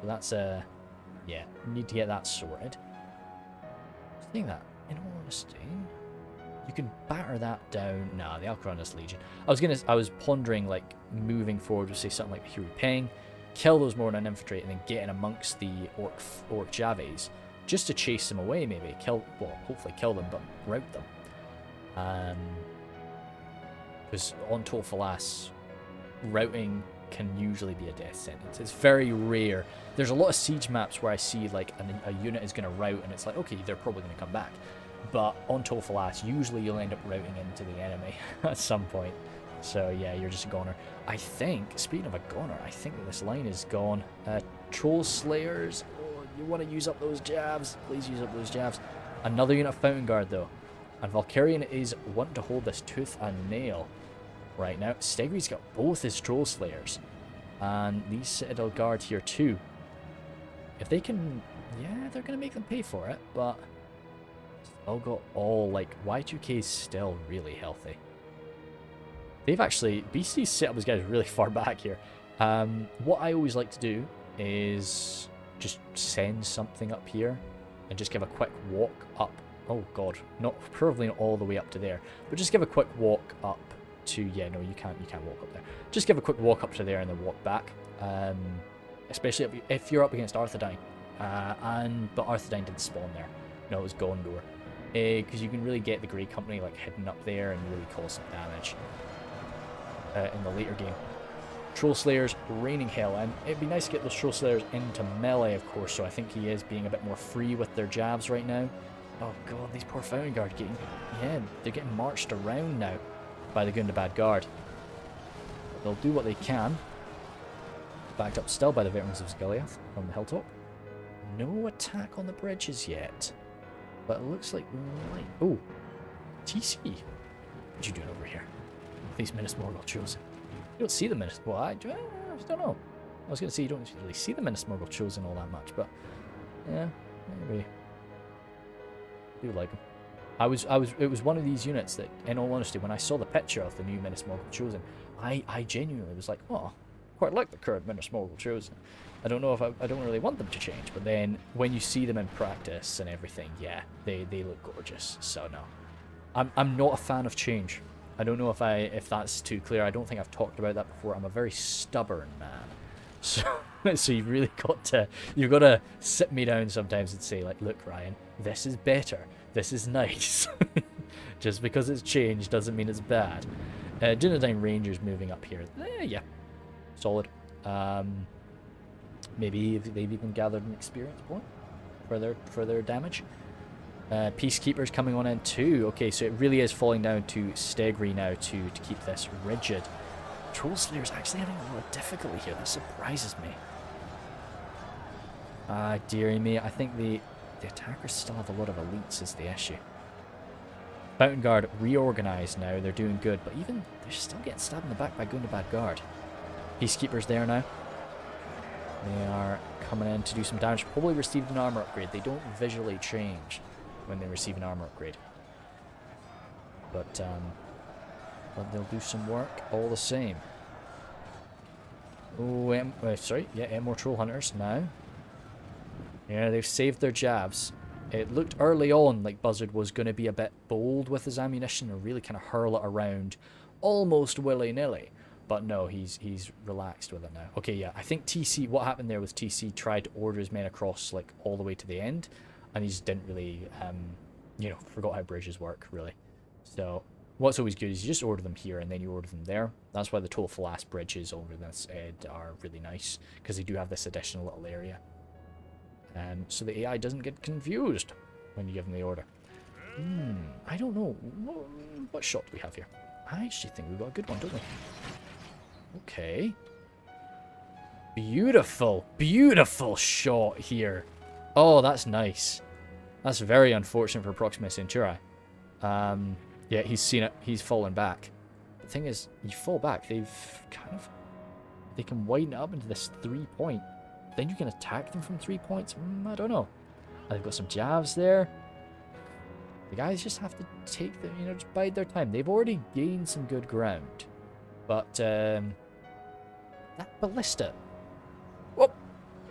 So that's, uh, yeah, need to get that sorted. I think that, in all honesty, you can batter that down. Nah, the Alcarondas Legion. I was gonna, I was pondering, like, moving forward to say something like the Huri Peng, kill those more Morannon infantry, and then get in amongst the Orc, Orc Javies just to chase them away, maybe kill. Well, hopefully kill them, but rout them. Um, because on Tol Falas, routing can usually be a death sentence. It's very rare. There's a lot of siege maps where I see like a, a unit is going to rout, and it's like, okay, they're probably going to come back. But on Tol Falas, usually you'll end up routing into the enemy at some point. So yeah, you're just a goner. I think, speaking of a goner, I think this line is gone. Uh, Troll Slayers, oh, you want to use up those jabs? Please use up those jabs. Another unit of Fountain Guard though. And Valkyrian is wanting to hold this tooth and nail right now. Stegri's got both his Troll Slayers. And these Citadel Guard here too. If they can... Yeah, they're going to make them pay for it, but... Still got all, like, Y2K is still really healthy. They've actually... BC's set up these guys really far back here. Um, what I always like to do is just send something up here and just give a quick walk up. Oh god, not probably not all the way up to there, but just give a quick walk up to yeah no you can't you can't walk up there. Just give a quick walk up to there and then walk back. Um, especially if you're up against Arthedain. Uh, and but Arthedain didn't spawn there. No, it was Gondor. Because uh, you can really get the Grey Company like hidden up there and really cause some damage uh, in the later game. Troll Slayers raining hell, and it'd be nice to get those Troll Slayers into melee, of course, so I think he is being a bit more free with their jabs right now. Oh god, these poor Fountain Guard getting... Yeah, they're getting marched around now by the Gundabad Guard. They'll do what they can. Backed up still by the veterans of Osgiliath on the hilltop. No attack on the bridges yet. But it looks like we might... Oh, TC. What you doing over here? These Minas Morgul chosen. You don't see the Minas... Well, I, I don't know. I was going to say you don't really see the Minas Morgul chosen all that much, but... Yeah, maybe. I do like them. I was, I was, it was one of these units that, in all honesty, when I saw the picture of the new Minas Morgul chosen, I, I genuinely was like, oh, quite like the current Minas Morgul chosen. I don't know if I, I don't really want them to change, but then when you see them in practice and everything, yeah, they, they look gorgeous. So no, I'm, I'm not a fan of change. I don't know if I if that's too clear. I don't think I've talked about that before. I'm a very stubborn man. So, so you've really got to you've got to sit me down sometimes and say like, look, Ryan, this is better. This is nice. Just because it's changed doesn't mean it's bad. Uh, Dunedain Rangers moving up here. Eh, yeah, solid. Um, maybe they've even gathered an experience point for their for their damage. Uh, Peacekeepers coming on in too. Okay, so it really is falling down to Stegri now to, to keep this rigid. Troll Slayer's actually having a lot of difficulty here. That surprises me. Ah, dearie me. I think the, the attackers still have a lot of elites is the issue. Fountain Guard reorganized now. They're doing good, but even they're still getting stabbed in the back by Gundabad Guard. Peacekeepers there now. They are coming in to do some damage. Probably received an armor upgrade. They don't visually change when they receive an armor upgrade. But, um, but they'll do some work all the same. Oh, um, uh, sorry, yeah, more Troll Hunters now. Yeah, they've saved their jabs. It looked early on like Buzzard was going to be a bit bold with his ammunition and really kind of hurl it around almost willy-nilly. But no, he's he's relaxed with it now. Okay, yeah, I think TC, what happened there was TC tried to order his men across like all the way to the end and he just didn't really, um, you know, forgot how bridges work, really. So what's always good is you just order them here and then you order them there. That's why the Tol Falas bridges over this ed are really nice, because they do have this additional little area. Um, so the AI doesn't get confused when you give them the order. Hmm, I don't know. What, what shot do we have here? I actually think we've got a good one, don't we? Okay. Beautiful, beautiful shot here. Oh, that's nice. That's very unfortunate for Proxima Centauri. Um, yeah, he's seen it. He's fallen back. The thing is, you fall back, they've kind of... They can widen up into this three point. Then you can attack them from three points? Mm, I don't know. they've got some jabs there. The guys just have to take the, you know, just bide their time. They've already gained some good ground. But, um... That ballista... Whoop!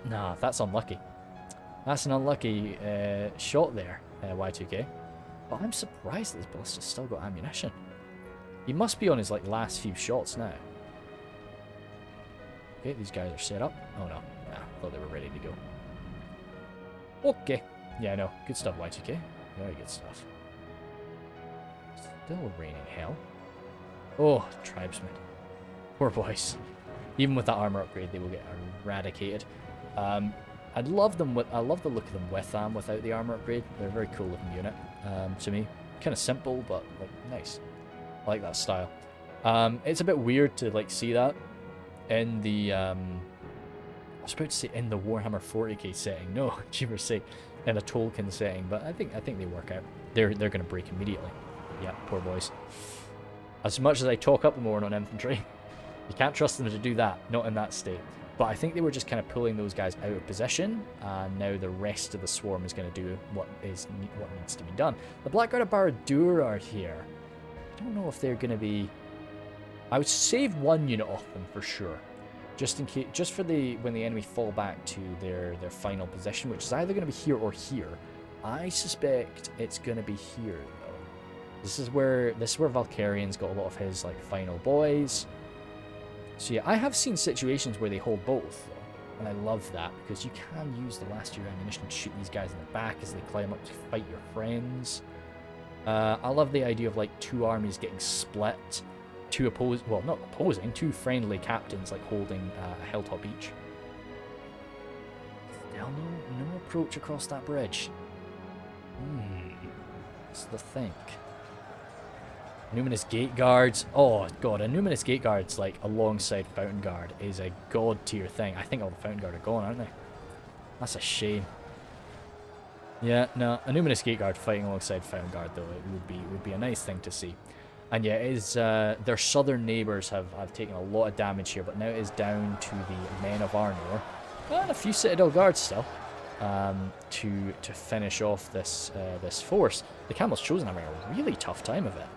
Nah, that's unlucky. That's an unlucky uh, shot there, uh, Y2K. But I'm surprised that this ballista's still got ammunition. He must be on his like last few shots now. Okay, these guys are set up. Oh no, nah, thought they were ready to go. Okay. Yeah, no, good stuff, Y2K. Very good stuff. Still raining hell. Oh, tribesmen. Poor boys. Even with that armor upgrade, they will get eradicated. Um, I'd love them with, I love the look of them with them, without the armor upgrade. They're a very cool looking unit um, to me. Kind of simple, but like nice. I like that style. Um, it's a bit weird to like see that in the um, I was about to say in the Warhammer 40k setting. No, Jeepers say in a Tolkien setting, but I think I think they work out. They're they're gonna break immediately. Yeah, poor boys. As much as I talk up the Morannon infantry, you can't trust them to do that. Not in that state. But I think they were just kind of pulling those guys out of position, and now the rest of the swarm is going to do what is what needs to be done. The Blackguard of Barad-dûr are here. I don't know if they're going to be. I would save one unit off them for sure, just in case, just for the when the enemy fall back to their their final position, which is either going to be here or here. I suspect it's going to be here though. This is where this is where Valkyrian's got a lot of his like final boys. So yeah, I have seen situations where they hold both, and I love that because you can use the last year ammunition to shoot these guys in the back as they climb up to fight your friends. Uh, I love the idea of like two armies getting split, two oppose well not opposing, two friendly captains like holding uh, a hilltop each. Still no, no approach across that bridge. Hmm, what's the think? Numinous Gate Guards. Oh, God. A Numinous Gate Guards, like, alongside Fountain Guard is a god tier thing. I think all the Fountain Guard are gone, aren't they? That's a shame. Yeah, no. A Numinous Gate Guard fighting alongside Fountain Guard, though, it would be would be a nice thing to see. And yeah, it is, uh, their southern neighbours have, have taken a lot of damage here, but now it is down to the Men of Arnor. And a few Citadel Guards still. Um, to to finish off this uh, this force. The Camel's Chosen having a really tough time of it.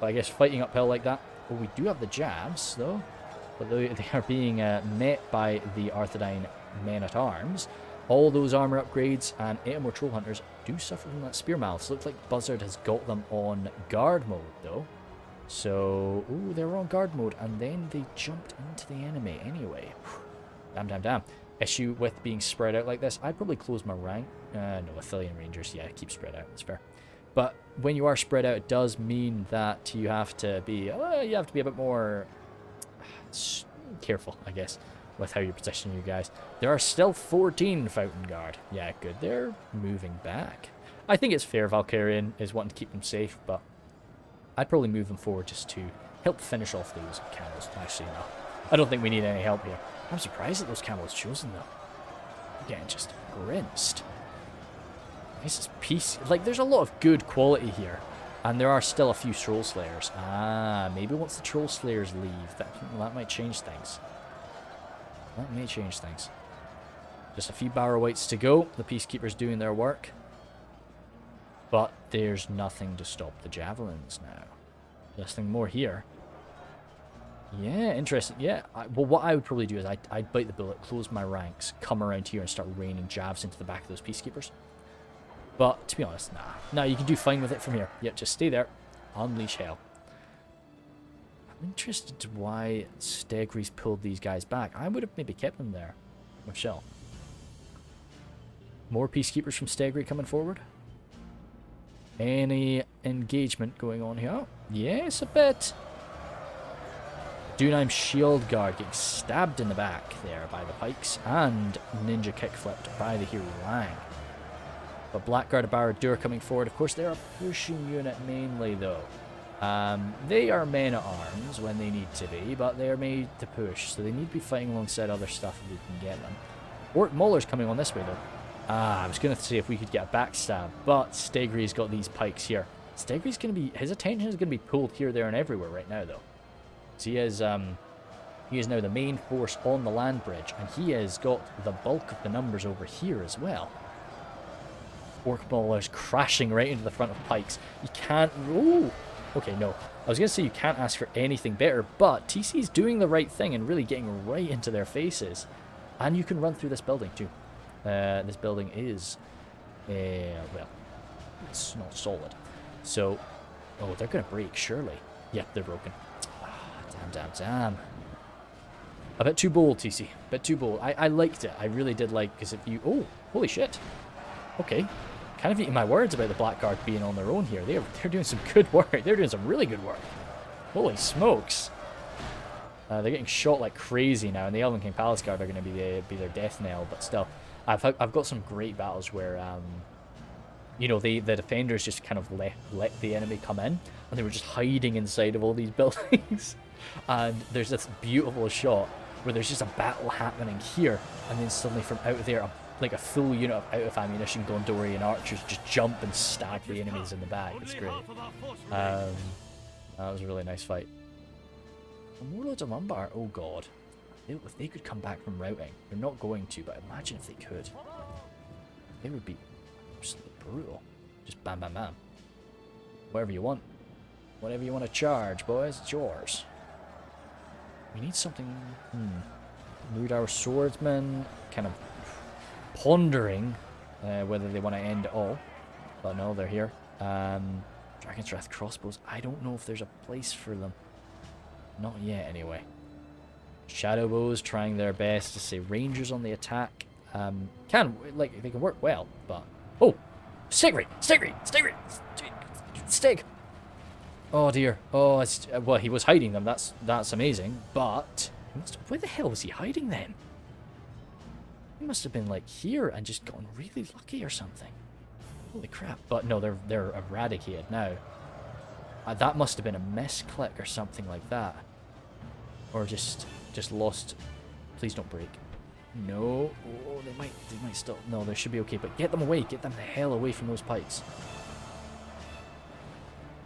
But I guess fighting uphill like that. Well, we do have the jabs, though. But they, they are being uh, met by the Arthedain men-at-arms. All those armor upgrades and 8 Troll Hunters do suffer from that Spear Mouths. Looks like Buzzard has got them on guard mode, though. So, ooh, they were on guard mode, and then they jumped into the enemy anyway. damn, damn, damn. Issue with being spread out like this, I'd probably close my rank. Uh, no, Athelian Rangers, yeah, keep spread out, that's fair. But when you are spread out, it does mean that you have to be uh, you have to be a bit more careful, I guess, with how you're positioning you guys. There are still 14 Fountain Guard. Yeah, good. They're moving back. I think it's fair Valkyrian is wanting to keep them safe, but I'd probably move them forward just to help finish off those camels. Actually, no. I don't think we need any help here. I'm surprised that those camels chosen, though. Again, just rinsed. This is peace. Like, there's a lot of good quality here. And there are still a few Troll Slayers. Ah, maybe once the Troll Slayers leave, that, that might change things. That may change things. Just a few Barrow-wights to go. The Peacekeepers doing their work. But there's nothing to stop the Javelins now. Nothing more here. Yeah, interesting. Yeah, I, well, what I would probably do is I'd, I'd bite the bullet, close my ranks, come around here and start raining jabs into the back of those Peacekeepers. But to be honest, nah. Nah, you can do fine with it from here. Yep, just stay there. Unleash hell. I'm interested why Stegri's pulled these guys back. I would have maybe kept them there. Michelle. More peacekeepers from Stegri coming forward. Any engagement going on here? Yes, a bit. Duneheim Shield Guard getting stabbed in the back there by the pikes and ninja kickflipped by the Hero Lang. But Blackguard of Barad-dûr coming forward. Of course, they're a pushing unit mainly, though. Um, they are men-at-arms when they need to be, but they are made to push, so they need to be fighting alongside other stuff if we can get them. Orc Mauler's coming on this way, though. Ah, I was going to see if we could get a backstab, but Stegri's got these pikes here. Stegri's going to be... His attention is going to be pulled here, there, and everywhere right now, though. So he is... Um, he is now the main force on the land bridge, and he has got the bulk of the numbers over here as well. Orc Maulers crashing right into the front of Pikes. You can't... Ooh! Okay, no. I was going to say you can't ask for anything better, but TC's doing the right thing and really getting right into their faces. And you can run through this building too. Uh, this building is... Uh, well, it's not solid. So... Oh, they're going to break, surely. Yep, they're broken. Ah, damn, damn, damn. A bit too bold, TC. A bit too bold. I, I liked it. I really did like, because if you... Oh, holy shit. Okay, kind of eating my words about the Blackguard being on their own here. They're, they're doing some good work. They're doing some really good work. Holy smokes. Uh, they're getting shot like crazy now, and the Elven King Palace Guard are going to be, the, be their death knell, but still. I've, I've got some great battles where um, you know, they the defenders just kind of let let the enemy come in, and they were just hiding inside of all these buildings. and there's this beautiful shot where there's just a battle happening here, and then suddenly from out of there, a, like a full unit of out of ammunition Gondorian archers just jump and stab the enemies in the back. It's great. Um, that was a really nice fight. Warlords of Umbar, oh god. If they could come back from routing, they're not going to, but imagine if they could. They would be absolutely brutal. Just bam, bam, bam. Whatever you want. Whatever you want to charge, boys, it's yours. We need something... Hmm. Mood our swordsmen, kind of pondering uh, whether they want to end it all. But no, they're here. Um, Dragon's Wrath crossbows. I don't know if there's a place for them. Not yet, anyway. Shadow bows trying their best to stay rangers on the attack. Um, can, like, they can work well, but... Oh! Stigry! Stigry! Stigry! Stig! Oh dear. Oh, well, he was hiding them. That's that's amazing. But where the hell was he hiding then? He must have been like here and just gotten really lucky or something. Holy crap! But no, they're they're eradicated now. Uh, that must have been a misclick or something like that, or just just lost. Please don't break. No. Oh, they might they might still. No, they should be okay. But get them away. Get them the hell away from those pikes.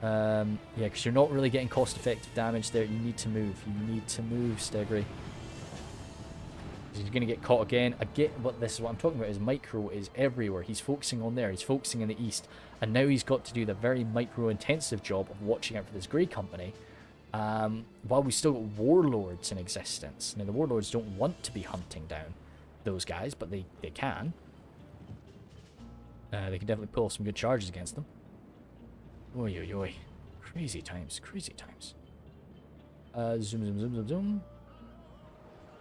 Um, yeah, because you're not really getting cost-effective damage there. You need to move. You need to move, Stegri. He's going to get caught again. I get what this is what I'm talking about is micro is everywhere. He's focusing on there. He's focusing in the east, and now he's got to do the very micro-intensive job of watching out for this Grey Company. Um, while we still got warlords in existence. Now the warlords don't want to be hunting down those guys, but they they can. Uh, they can definitely pull some good charges against them. Oi, oi, oi. Crazy times, crazy times. Uh, zoom, zoom, zoom, zoom, zoom.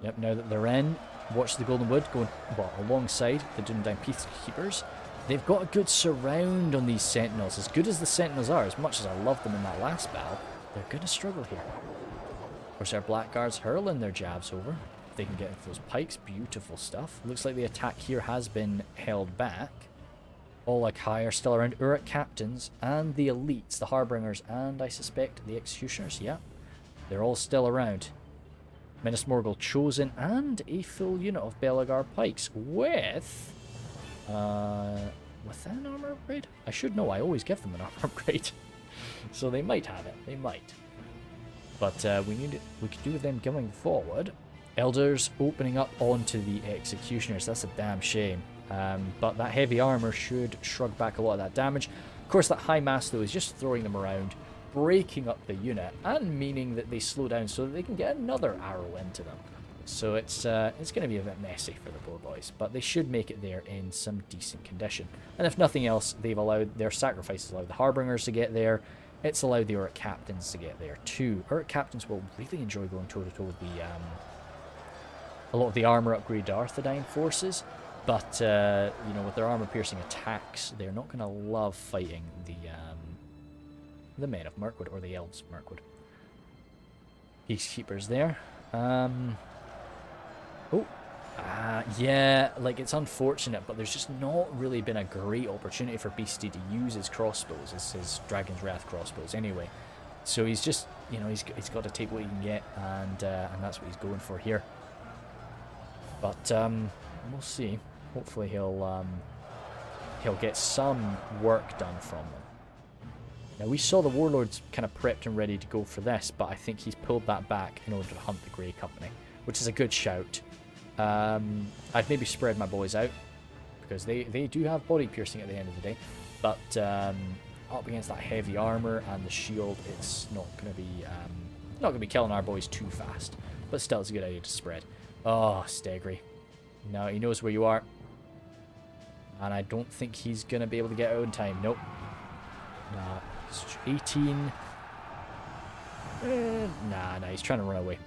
Yep, now that they're in, watch the Golden Wood going, well, alongside the Dunedain Peacekeepers. They've got a good surround on these Sentinels. As good as the Sentinels are, as much as I loved them in that last battle, they're going to struggle here. Of course, our Blackguards hurling their jabs over. If they can get into those pikes, beautiful stuff. Looks like the attack here has been held back. Olog-hai are still around. Uruk captains and the elites, the harbingers, and I suspect the executioners. Yeah, they're all still around. Minas Morgul chosen and a full unit of Pelargir pikes with uh, with an armor upgrade. I should know. I always give them an armor upgrade, so they might have it. They might. But uh, we need. We could do with them going forward. Elders opening up onto the executioners. That's a damn shame. Um, but that heavy armor should shrug back a lot of that damage. Of course, that high mass, though, is just throwing them around, breaking up the unit, and meaning that they slow down so that they can get another arrow into them. So it's uh, it's going to be a bit messy for the poor boys, but they should make it there in some decent condition. And if nothing else, they've allowed their sacrifices allowed the Harbingers to get there. It's allowed the Uruk Captains to get there too. Uruk Captains will really enjoy going toe to toe with the um, a lot of the armor upgrade Arthedain forces. But, uh, you know, with their armor-piercing attacks, they're not going to love fighting the um, the men of Mirkwood, or the elves of Mirkwood. Peacekeepers there. Um, oh, uh, yeah, like, it's unfortunate, but there's just not really been a great opportunity for Beastie to use his crossbows, his, his Dragon's Wrath crossbows, anyway. So he's just, you know, he's, he's got to take what he can get, and, uh, and that's what he's going for here. But, um, we'll see. Hopefully he'll um, he'll get some work done from them. Now we saw the Warlords kind of prepped and ready to go for this, but I think he's pulled that back in order to hunt the Grey Company, which is a good shout. Um, I'd maybe spread my boys out, because they, they do have body piercing at the end of the day, but um, up against that heavy armor and the shield, it's not going to be um, not going to be killing our boys too fast, but still it's a good idea to spread. Oh, Stegri. Now he knows where you are. And I don't think he's going to be able to get out in time. Nope. Nah. 18. Eh, nah, nah, he's trying to run away.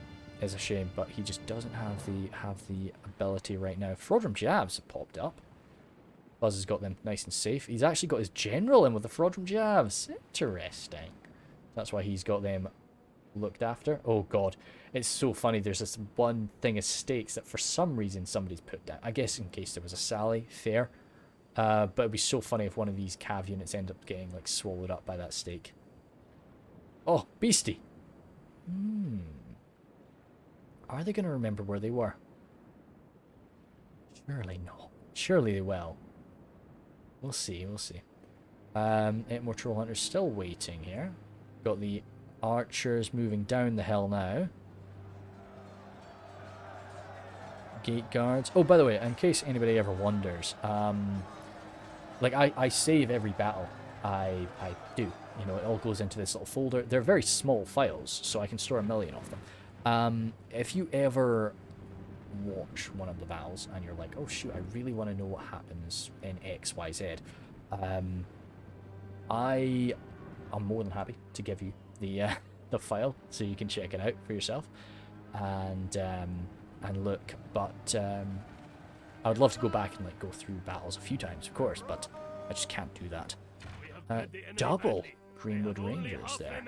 It's a shame, but he just doesn't have the have the ability right now. Frodrum Jabs have popped up. Buzz has got them nice and safe. He's actually got his general in with the Frodrum Jabs. Interesting. That's why he's got them looked after. Oh god, it's so funny. There's this one thing of stakes that for some reason somebody's put down. I guess in case there was a Sally, fair. Uh, but it'd be so funny if one of these cav units end up getting like swallowed up by that stake. Oh, beastie. Hmm. Are they going to remember where they were? Surely no. Surely they will. We'll see, we'll see. Um, eight more troll hunters still waiting here. Got the archers moving down the hill now. Gate guards. Oh, by the way, in case anybody ever wonders, um, like I, I save every battle I, I do. You know, it all goes into this little folder. They're very small files, so I can store a million of them. Um, if you ever watch one of the battles and you're like, oh shoot, I really want to know what happens in X, Y, Z, um, I am more than happy to give you the uh, the file so you can check it out for yourself and um, and look. But um, I would love to go back and like go through battles a few times, of course, but I just can't do that. Uh, double Greenwood Rangers there.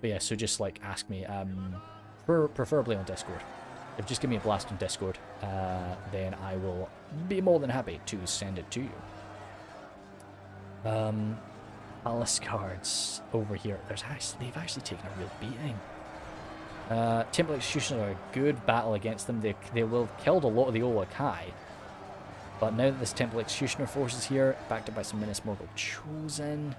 But yeah, so just like ask me, um, preferably on Discord. If just give me a blast on Discord, uh, then I will be more than happy to send it to you. Um, Palace cards over here. There's actually they've actually taken a real beating. Uh, Temple Executioner are a good battle against them. They they will have killed a lot of the Olog-hai. But now that this Temple Executioner force is here, backed up by some Minas Morgul chosen.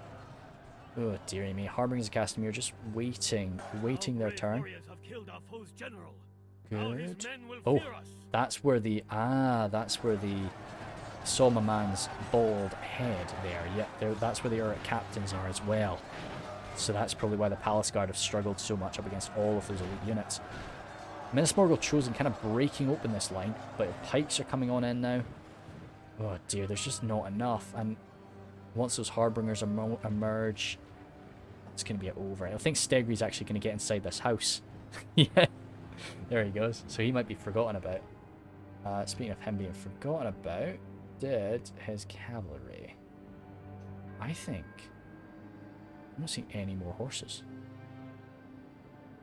Oh dearie me, Harbingers of Castamir just waiting, waiting their turn. Good. Oh, that's where the ah, that's where the Soma Man's bald head there. Yeah, that's where the Uruk captains are as well. So that's probably why the Palace Guard have struggled so much up against all of those elite units. Minas Morgul chosen kind of breaking open this line, but pikes are coming on in now. Oh dear, there's just not enough. And once those Harbingers em emerge, it's going to be over. I think Stegri's actually going to get inside this house. yeah, there he goes. So he might be forgotten about. Uh, speaking of him being forgotten about, did his cavalry. I think... I'm not seeing any more horses.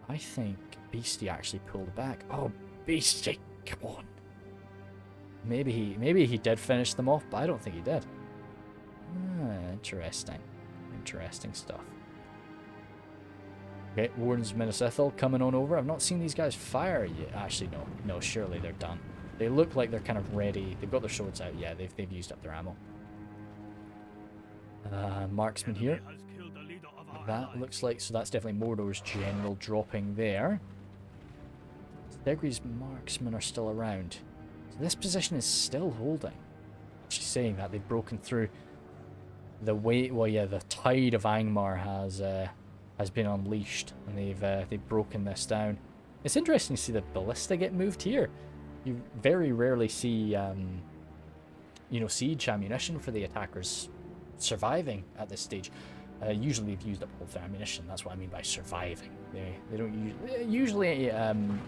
I think Beastie actually pulled back. Oh, Beastie, come on. Maybe he maybe he did finish them off, but I don't think he did. Ah, interesting. Interesting stuff. Okay, Wardens Minas Ithil coming on over. I've not seen these guys fire yet. Actually, no. No, surely they're done. They look like they're kind of ready. They've got their swords out. Yeah, they've, they've used up their ammo. Uh, marksman here. That looks like... So that's definitely Mordor's general dropping there. Stegri's marksmen are still around. This position is still holding. She's saying that they've broken through the weight. Well, yeah, the tide of Angmar has uh, has been unleashed, and they've uh, they've broken this down. It's interesting to see the ballista get moved here. You very rarely see, um, you know, siege ammunition for the attackers surviving at this stage. Uh, usually they've used up all their ammunition. That's what I mean by surviving. They they don't usually usually um,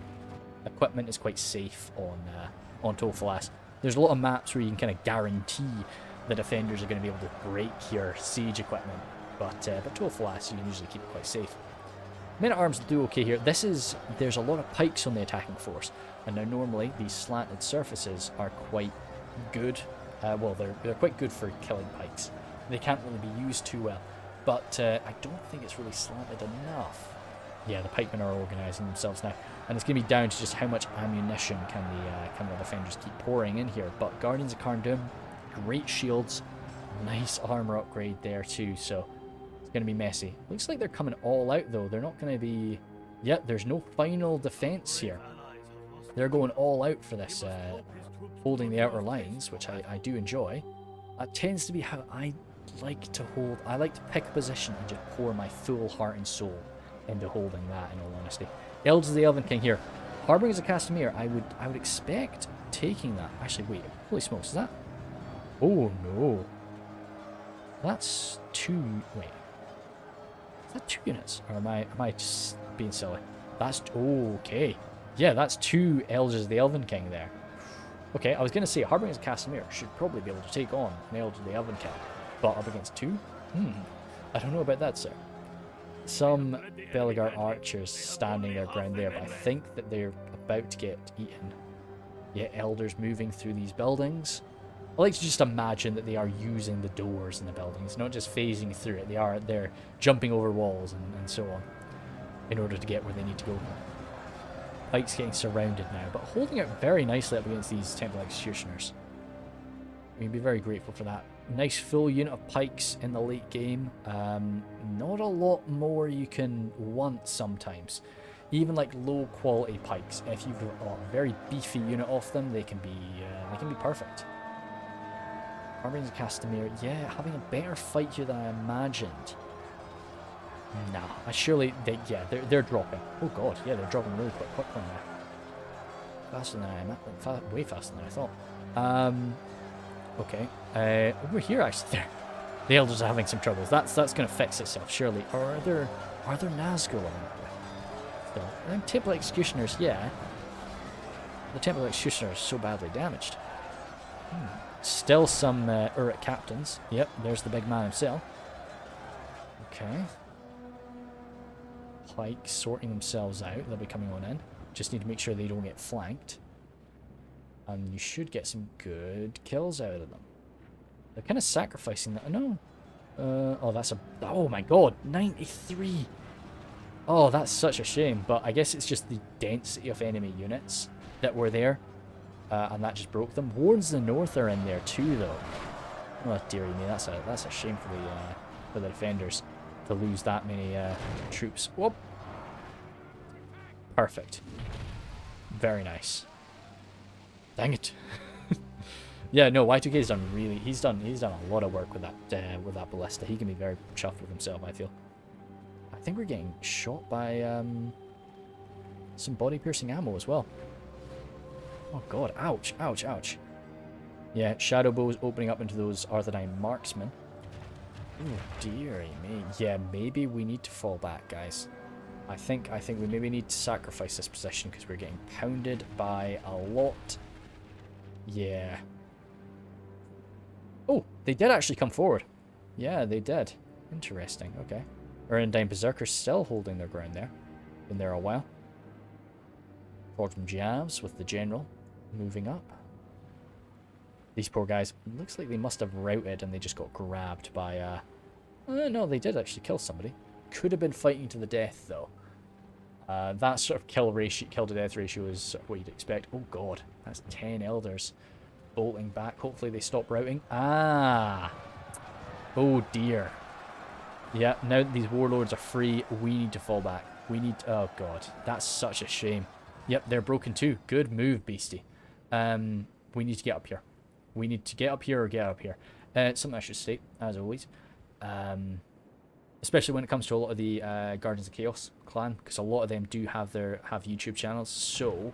equipment is quite safe on uh, on Tol Falas. There's a lot of maps where you can kind of guarantee the defenders are going to be able to break your siege equipment, but uh, but Tol Falas you can usually keep it quite safe. Men at arms do okay here. This is there's a lot of pikes on the attacking force, and now normally these slanted surfaces are quite good. Uh, well, they're they're quite good for killing pikes. They can't really be used too well, but uh, I don't think it's really slanted enough. Yeah, the pikemen are organising themselves now, and it's going to be down to just how much ammunition can the uh, can the defenders keep pouring in here. But Guardians of Carn great shields, nice armor upgrade there too. So it's going to be messy. Looks like they're coming all out, though. They're not going to be... Yeah, there's no final defense here. They're going all out for this, uh, holding the outer lines, which I, I do enjoy. That tends to be how I like to hold... I like to pick a position and just pour my full heart and soul into holding that, in all honesty. Elders of the Elven King here. Harbingers of Castamir, I would I would expect taking that. Actually, wait. Holy smokes, is that... Oh, no. That's two... Wait. Is that two units? Or am I, am I just being silly? That's... Okay. Yeah, that's two Elders of the Elven King there. Okay, I was going to say, Harbingers of Castamir should probably be able to take on an Elder of the Elven King. But up against two? Hmm. I don't know about that, sir. Some Pelargir archers standing their ground there, but I think that they're about to get eaten. Yeah, elders moving through these buildings. I like to just imagine that they are using the doors in the buildings, not just phasing through it. They are they're jumping over walls and, and so on in order to get where they need to go. Pike's getting surrounded now, but holding it very nicely up against these Temple Executioners. We'd be very grateful for that. Nice full unit of pikes in the late game. Um, not a lot more you can want sometimes. Even like low quality pikes, if you've got a very beefy unit off them, they can be uh, they can be perfect. Of Castamir, yeah, having a better fight here than I imagined. Nah, I surely, they, yeah, they're, they're dropping. Oh god, yeah, they're dropping really quick, quickly now. Faster than I, fa way faster than I thought. Um, okay, uh, over here actually, there, the elders are having some troubles. That's that's going to fix itself, surely. Are there, are there Nazgul on Still, I think Temple Executioners, yeah. The Temple Executioners so badly damaged. Hmm. Still some uh, Uruk captains. Yep, there's the big man himself. Okay. Pikes sorting themselves out. They'll be coming on in. Just need to make sure they don't get flanked. And you should get some good kills out of them. They're kind of sacrificing that. No. Uh, oh, that's a... Oh my god. 93. Oh, that's such a shame. But I guess it's just the density of enemy units that were there uh, and that just broke them. Wards the North are in there too, though. Oh dearie me, that's a that's a shame for the uh, for the defenders to lose that many uh, troops. Whoop. Perfect. Very nice. Dang it. yeah, no, Y2K's done really. He's done he's done a lot of work with that uh, with that ballista. He can be very chuffed with himself. I feel. I think we're getting shot by um, some body piercing ammo as well. Oh god, ouch, ouch, ouch. Yeah, shadow bows opening up into those Arthedain marksmen. Oh dearie me. Yeah, maybe we need to fall back, guys. I think I think we maybe need to sacrifice this position because we're getting pounded by a lot. Yeah. Oh, they did actually come forward. Yeah, they did. Interesting, okay. Urndyne Berserkers still holding their ground there. Been there a while. from jabs with the general moving up. These poor guys, looks like they must have routed and they just got grabbed by, uh... uh no, they did actually kill somebody. Could have been fighting to the death, though. Uh, that sort of kill ratio, kill to death ratio is what you'd expect. Oh god, that's 10 elders bolting back. Hopefully they stop routing. Ah! Oh dear. Yeah, now these warlords are free, we need to fall back. We need... oh god, that's such a shame. Yep, they're broken too. Good move, beastie. Um, we need to get up here. We need to get up here or get up here. Uh, something I should state, as always. Um, especially when it comes to a lot of the uh, Guardians of Chaos clan, because a lot of them do have their have YouTube channels. So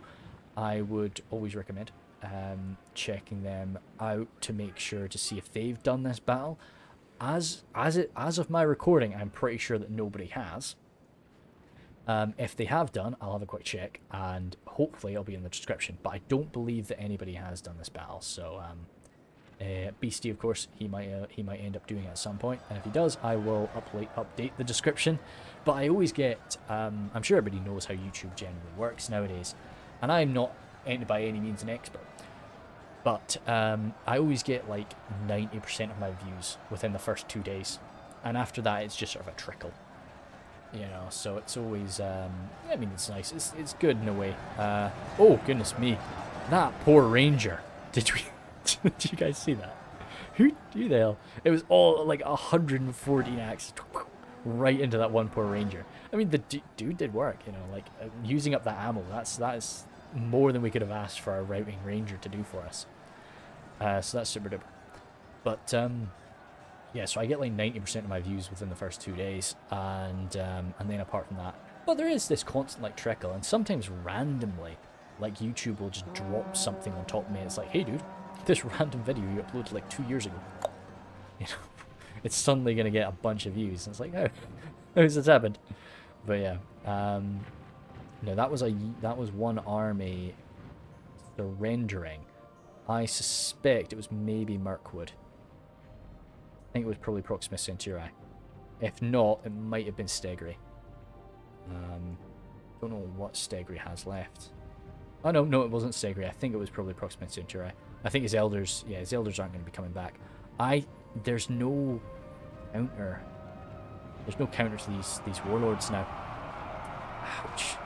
I would always recommend um, checking them out to make sure to see if they've done this battle. As as it as of my recording, I'm pretty sure that nobody has. Um, if they have done, I'll have a quick check, and hopefully it'll be in the description. But I don't believe that anybody has done this battle, so um, uh, Beastie, of course, he might uh, he might end up doing it at some point, and if he does, I will update update the description. But I always get, um, I'm sure everybody knows how YouTube generally works nowadays, and I'm not by any means an expert, but um, I always get like 90% of my views within the first two days, and after that, it's just sort of a trickle. You know so it's always um, i mean it's nice. It's, it's good in a way. Uh, oh goodness me. That poor ranger. Did we did you guys see that? Who do the hell? It was all like 114 axes right into that one poor ranger. I mean the dude did work you know like uh, using up that ammo. That's that is more than we could have asked for our routing ranger to do for us uh, so that's super duper but um yeah, so I get like 90% of my views within the first two days, and um, and then apart from that, but there is this constant like trickle, and sometimes randomly, like YouTube will just drop something on top of me. It's like, hey dude, this random video you uploaded like two years ago, you know, it's suddenly gonna get a bunch of views. And it's like, oh, how's this happened? But yeah, um, no, that was a that was one army surrendering. I suspect it was maybe Mirkwood. I think it was probably Proxima Centauri. If not, it might have been Stegri. Um, don't know what Stegri has left. Oh no, no, it wasn't Stegri. I think it was probably Proxima Centauri. I think his elders, yeah, his elders aren't going to be coming back. I, there's no counter. There's no counter to these these warlords now. Ouch.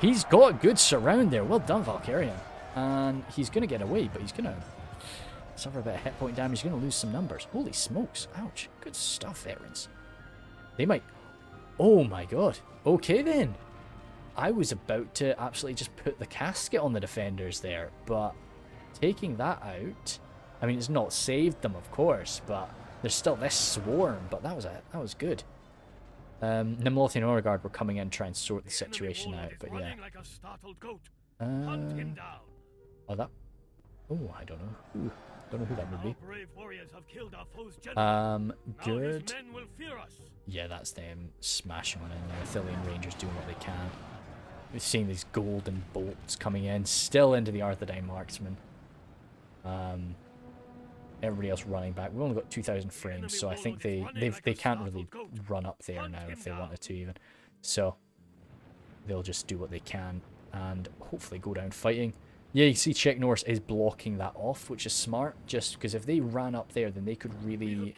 He's got a good surround there. Well done, Valkyrian. And he's going to get away, but he's going to suffer a bit of hit point damage. He's going to lose some numbers. Holy smokes. Ouch. Good stuff, veterans. They might... Oh my god. Okay then. I was about to absolutely just put the casket on the defenders there, but taking that out... I mean, it's not saved them, of course, but there's still this swarm, but that was a, that was good. Um, Nimlothian Honor Guard were coming in trying to sort the situation out, but yeah. uh, oh, that... Oh, I don't know. Ooh, don't know who that would be. Um, good. Yeah, that's them smashing on in there. Ithilien Rangers doing what they can. We're seeing these golden bolts coming in, still into the Arthedain Marksman. Um, everybody else running back. We've only got 2,000 frames, so I think they they they can't really run up there now if they wanted to even. So they'll just do what they can and hopefully go down fighting. Yeah, you see Chuck Norris is blocking that off, which is smart, just because if they ran up there, then they could really,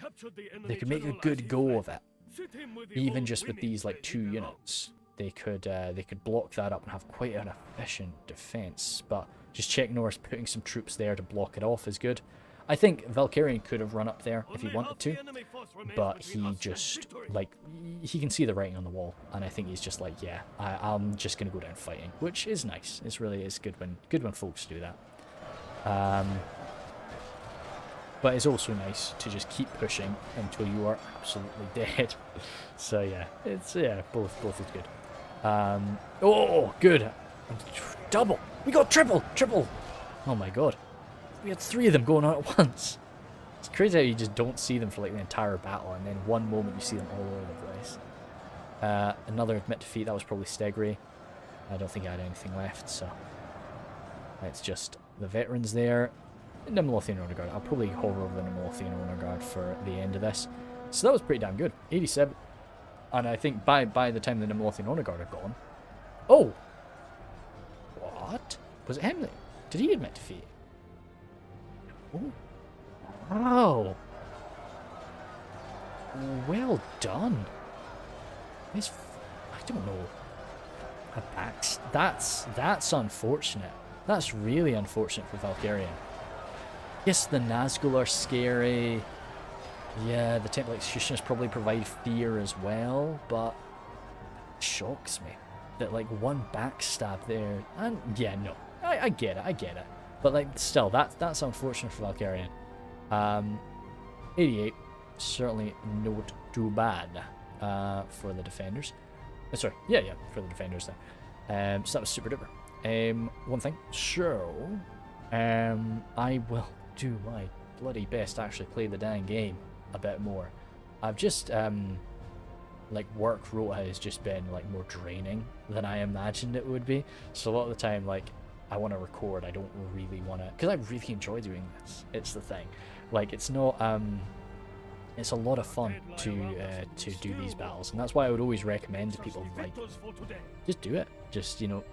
they could make a good go of it. Even just with these like two units, they could uh, they could block that up and have quite an efficient defense. But just Chuck Norris putting some troops there to block it off is good. I think Valkyrian could have run up there if he wanted to, but he just, like, he can see the writing on the wall, and I think he's just like, yeah, I, am just going to go down fighting, which is nice. It's really is good when, good when folks do that. Um, but it's also nice to just keep pushing until you are absolutely dead. so yeah, it's, yeah, both, both is good. Um, oh, good. Double. We got triple, triple. Oh my god. We had three of them going on at once. It's crazy how you just don't see them for like the entire battle, and then one moment you see them all over the place. Uh, another admit defeat, that was probably Stegri. I don't think I had anything left, so... It's just the veterans there. Nimlothian Honor Guard. I'll probably hover over the Nimlothian Honor Guard for the end of this. So that was pretty damn good. 87. And I think by by the time the Nimlothian Honor Guard are gone... Oh! What? Was it him? Did he admit defeat? Ooh. Wow. Well done. This, I don't know. Ah, that's that's that's unfortunate. That's really unfortunate for Valkyrian. Yes, the Nazgul are scary. Yeah, the Temple Executioners probably provide fear as well, but it shocks me that like one backstab there. And yeah, no, I, I get it, I get it. But like, still, that that's unfortunate for Valkyrian. Um, 88, certainly not too bad uh, for the defenders. Uh, sorry, yeah, yeah, for the defenders there. Um, so that was super duper. Um, one thing, so um, I will do my bloody best to actually play the dang game a bit more. I've just um, like work rota has just been like more draining than I imagined it would be. So a lot of the time, like I want to record. I don't really want to, because I really enjoy doing this. It's the thing. Like, it's not, um, it's a lot of fun to uh, to do these battles, and that's why I would always recommend to people like just do it. Just you know,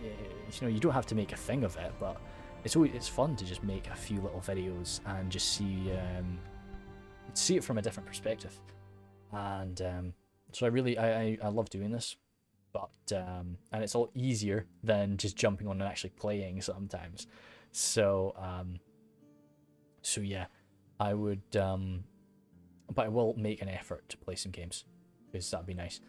you know, you don't have to make a thing of it, but it's always it's fun to just make a few little videos and just see um, see it from a different perspective. And um, so I really I, I, I love doing this but um, and it's all easier than just jumping on and actually playing sometimes. So um, so yeah, I would, um, but I will make an effort to play some games because that'd be nice.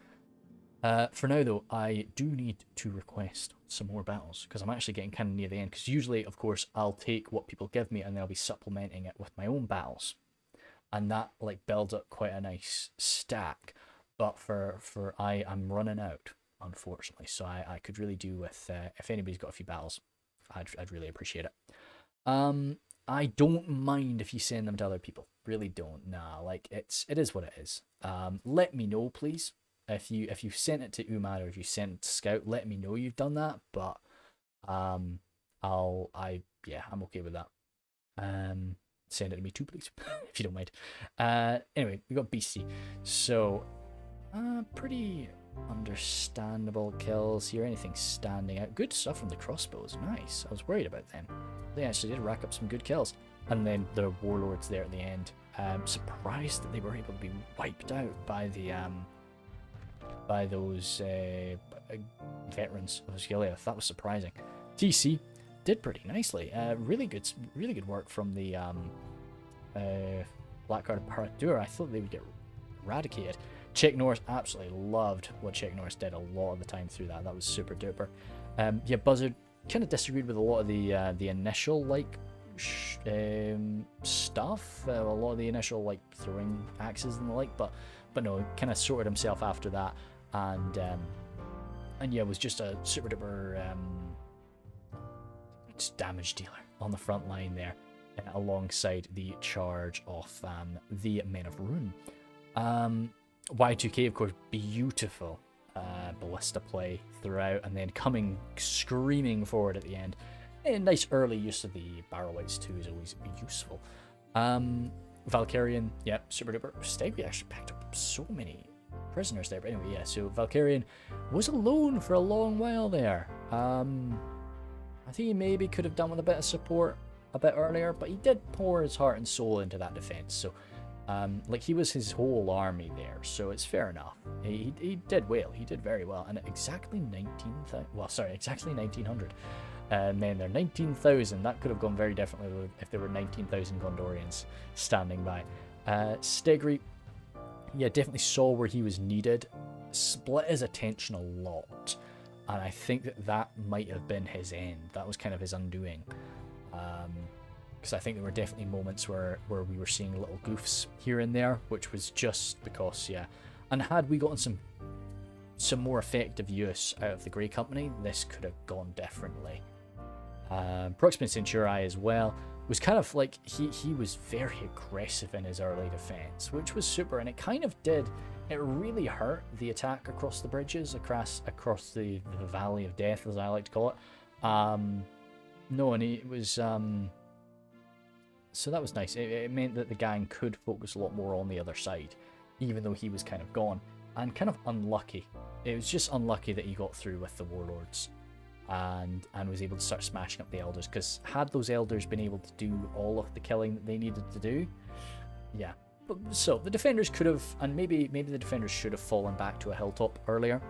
Uh, for now though, I do need to request some more battles because I'm actually getting kind of near the end. Because usually, of course, I'll take what people give me and then I'll be supplementing it with my own battles, and that like builds up quite a nice stack. But for for I, I'm running out unfortunately. So I, I could really do with, uh, if anybody's got a few battles, I'd, I'd really appreciate it. Um, I don't mind if you send them to other people. Really don't. Nah, like it's it is what it is. Um, let me know, please. If you if you've sent it to Umad or if you sent it to Scout, let me know you've done that. But um, I'll I yeah, I'm okay with that. Um, send it to me too, please, if you don't mind. Uh, anyway, we got BC. So, uh, pretty understandable kills here. Anything standing out. Good stuff from the crossbows. Nice. I was worried about them. They actually did rack up some good kills. And then the warlords there at the end. Um, surprised that they were able to be wiped out by the um, by those uh, veterans of Osgiliath. That was surprising. TC did pretty nicely. Uh, really good, really good work from the um, uh, Blackguard and Paradur. I thought they would get eradicated. Chuck Norris absolutely loved what Chuck Norris did a lot of the time through that. That was super duper. Um, yeah, Buzzard kind of disagreed with a lot of the uh, the initial like um, stuff, uh, a lot of the initial like throwing axes and the like, but but no, kind of sorted himself after that, and um, and yeah, was just a super duper um, damage dealer on the front line there, uh, alongside the charge of um, the Men of Ruin. Um, Y2K, of course, beautiful uh, ballista play throughout, and then coming screaming forward at the end. A nice early use of the barrel lights too is always useful. Um, Valkyrian, yeah, super duper. Stegby actually packed up so many prisoners there, but anyway, yeah. So Valkyrian was alone for a long while there. Um, I think he maybe could have done with a bit of support a bit earlier, but he did pour his heart and soul into that defense. So um, like he was his whole army there, so it's fair enough. He, he did well. He did very well, and exactly 19,000. Well, sorry, exactly 1900 uh, men there. 19,000. That could have gone very differently if there were 19,000 Gondorians standing by. Uh, Stegri, yeah, definitely saw where he was needed. Split his attention a lot, and I think that that might have been his end. That was kind of his undoing. Um, because I think there were definitely moments where where we were seeing little goofs here and there, which was just because yeah. And had we gotten some some more effective use out of the Grey Company, this could have gone differently. Um, Proxima Centauri as well was kind of like he he was very aggressive in his early defense, which was super, and it kind of did. It really hurt the attack across the bridges, across across the, the Valley of Death, as I like to call it. Um, no, and it was um, so that was nice. It, it, meant that the gang could focus a lot more on the other side, even though he was kind of gone. And kind of unlucky. It was just unlucky that he got through with the warlords and and was able to start smashing up the elders. Because had those elders been able to do all of the killing that they needed to do, yeah. But, so the defenders could have, and maybe maybe the defenders should have fallen back to a hilltop earlier.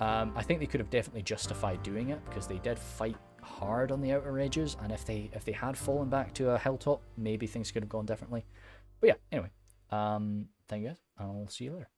Um, I think they could have definitely justified doing it because they did fight hard on the outer edges, and if they if they had fallen back to a hilltop, maybe things could have gone differently. But yeah, anyway, um, thank you guys. I'll see you later.